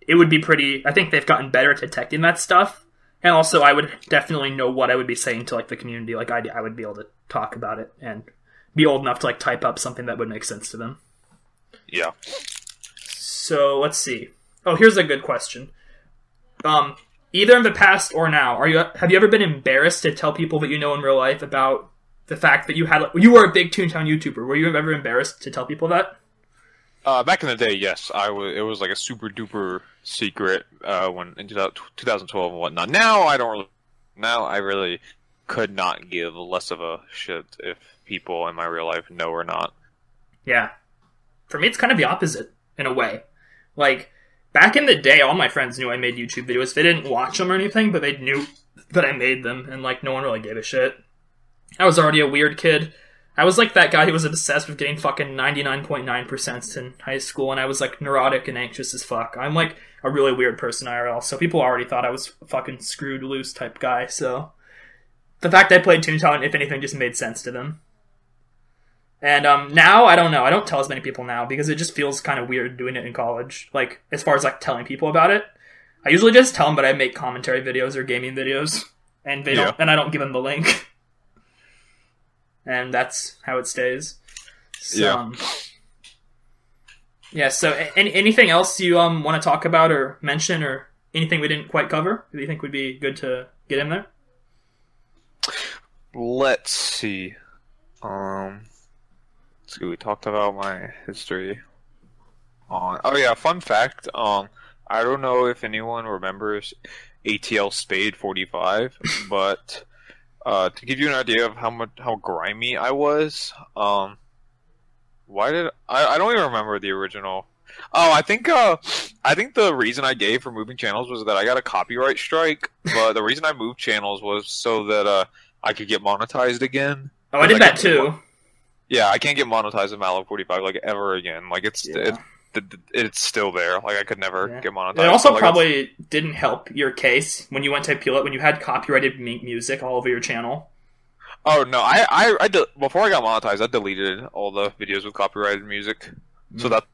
it would be pretty. I think they've gotten better at detecting that stuff, and also I would definitely know what I would be saying to like the community. Like I, I would be able to talk about it and be old enough to like type up something that would make sense to them. Yeah. So let's see. Oh, here's a good question. Um, either in the past or now, are you have you ever been embarrassed to tell people that you know in real life about the fact that you had you were a big Toontown YouTuber? Were you ever embarrassed to tell people that? Uh, back in the day, yes, I was. It was like a super duper secret uh, when in 2012 and whatnot. Now I don't. Really, now I really could not give less of a shit if people in my real life know or not. Yeah. For me, it's kind of the opposite in a way. Like back in the day, all my friends knew I made YouTube videos. They didn't watch them or anything, but they knew that I made them, and like no one really gave a shit. I was already a weird kid. I was like that guy who was obsessed with getting fucking 99.9% in high school, and I was like neurotic and anxious as fuck. I'm like a really weird person IRL, so people already thought I was a fucking screwed loose type guy, so the fact I played Toontown, if anything, just made sense to them. And um, now I don't know. I don't tell as many people now because it just feels kind of weird doing it in college. Like as far as like telling people about it, I usually just tell them, but I make commentary videos or gaming videos, and they Yeah. don't, and I don't give them the link. and that's how it stays. So, Yeah. Um, yeah. So, any, anything else you um want to talk about or mention, or anything we didn't quite cover that you think would be good to get in there? Let's see. Um, let's see. We talked about my history. On oh yeah, fun fact. Um, I don't know if anyone remembers ATL Spade forty five, but uh, to give you an idea of how much how grimy I was, um, why did I? I don't even remember the original Oh, I think uh, I think the reason I gave for moving channels was that I got a copyright strike. But the reason I moved channels was so that uh, I could get monetized again. Oh, I did I that get- too. Yeah, I can't get monetized in Mallow 45 like ever again. Like it's Yeah. it, it, it's still there. Like I could never Yeah. get monetized. It also Like, it's- probably didn't help your case when you went to appeal it when you had copyrighted music all over your channel. Oh no, I I, I de- before I got monetized, I deleted all the videos with copyrighted music. So Mm. that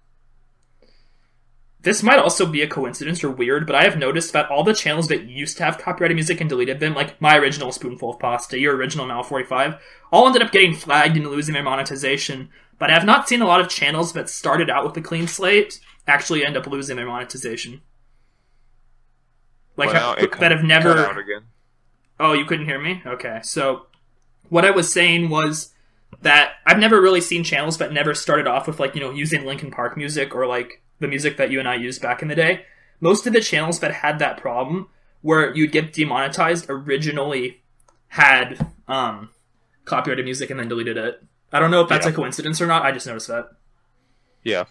This might also be a coincidence or weird, but I have noticed that all the channels that used to have copyrighted music and deleted them, like my original Spoonful of Pasta, your original Mal 45, all ended up getting flagged and losing their monetization. But I have not seen a lot of channels that started out with a clean slate actually end up losing their monetization. Like well, ha- that have never. Oh, you couldn't hear me? Okay. So what I was saying was that I've never really seen channels that never started off with like, you know, using Linkin Park music or like the music that you and I used back in the day. Most of the channels that had that problem where you'd get demonetized originally had um copyrighted music and then deleted it. I don't know if that's Yeah. a coincidence or not. I just noticed that. Yeah.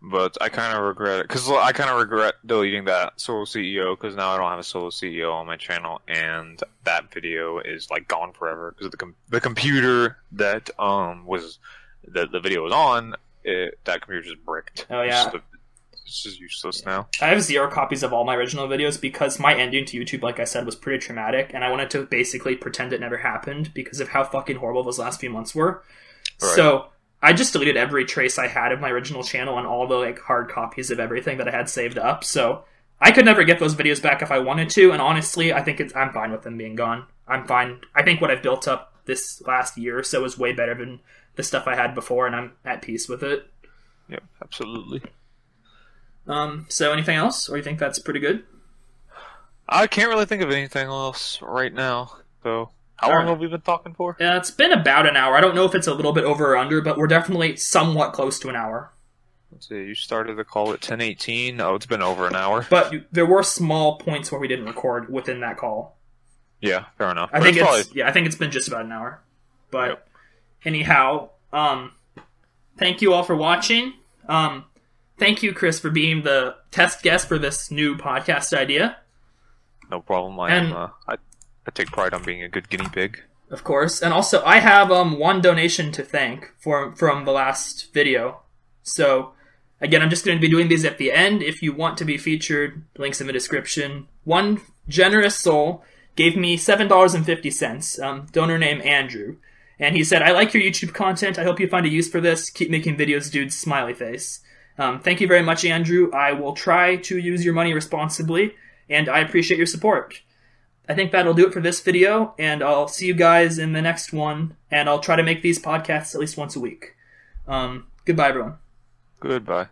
But I kind of regret it because I kind of regret deleting that solo CEO because now I don't have a solo CEO on my channel, and that video is like gone forever because the com- the computer that um was that the video was on it, that computer just bricked. Oh, It's yeah. Just, is useless now. I have zero copies of all my original videos because my ending to YouTube, like I said, was pretty traumatic, and I wanted to basically pretend it never happened because of how fucking horrible those last few months were. Right. So I just deleted every trace I had of my original channel and all the like hard copies of everything that I had saved up. So I could never get those videos back if I wanted to, and honestly, I think it's I'm fine with them being gone. I'm fine. I think what I've built up this last year or so is way better than the stuff I had before, and I'm at peace with it. Yep, absolutely. Um, so anything else, or you think that's pretty good? I can't really think of anything else right now. So, how long Alright. have we been talking for? Yeah, it's been about an hour. I don't know if it's a little bit over or under, but we're definitely somewhat close to an hour. Let's see. You started the call at ten eighteen. Oh, it's been over an hour. But there were small points where we didn't record within that call. Yeah, fair enough. I But think it's, probably- yeah, I think it's been just about an hour. But Yep. anyhow, um, thank you all for watching. Um, thank you, Chris, for being the test guest for this new podcast idea. No problem. I And- am. Uh, I, I take pride on being a good guinea pig. of course. And also, I have um one donation to thank for from the last video. So again, I'm just going to be doing these at the end. If you want to be featured, links in the description. One generous soul gave me seven dollars and fifty cents. Um, donor name Andrew, and he said, "I like your YouTube content. I hope you find a use for this. Keep making videos, dude." Smiley face. Um, thank you very much, Andrew. I will try to use your money responsibly, and I appreciate your support. I think that'll do it for this video, and I'll see you guys in the next one. And I'll try to make these podcasts at least once a week. Um, goodbye, everyone. Goodbye.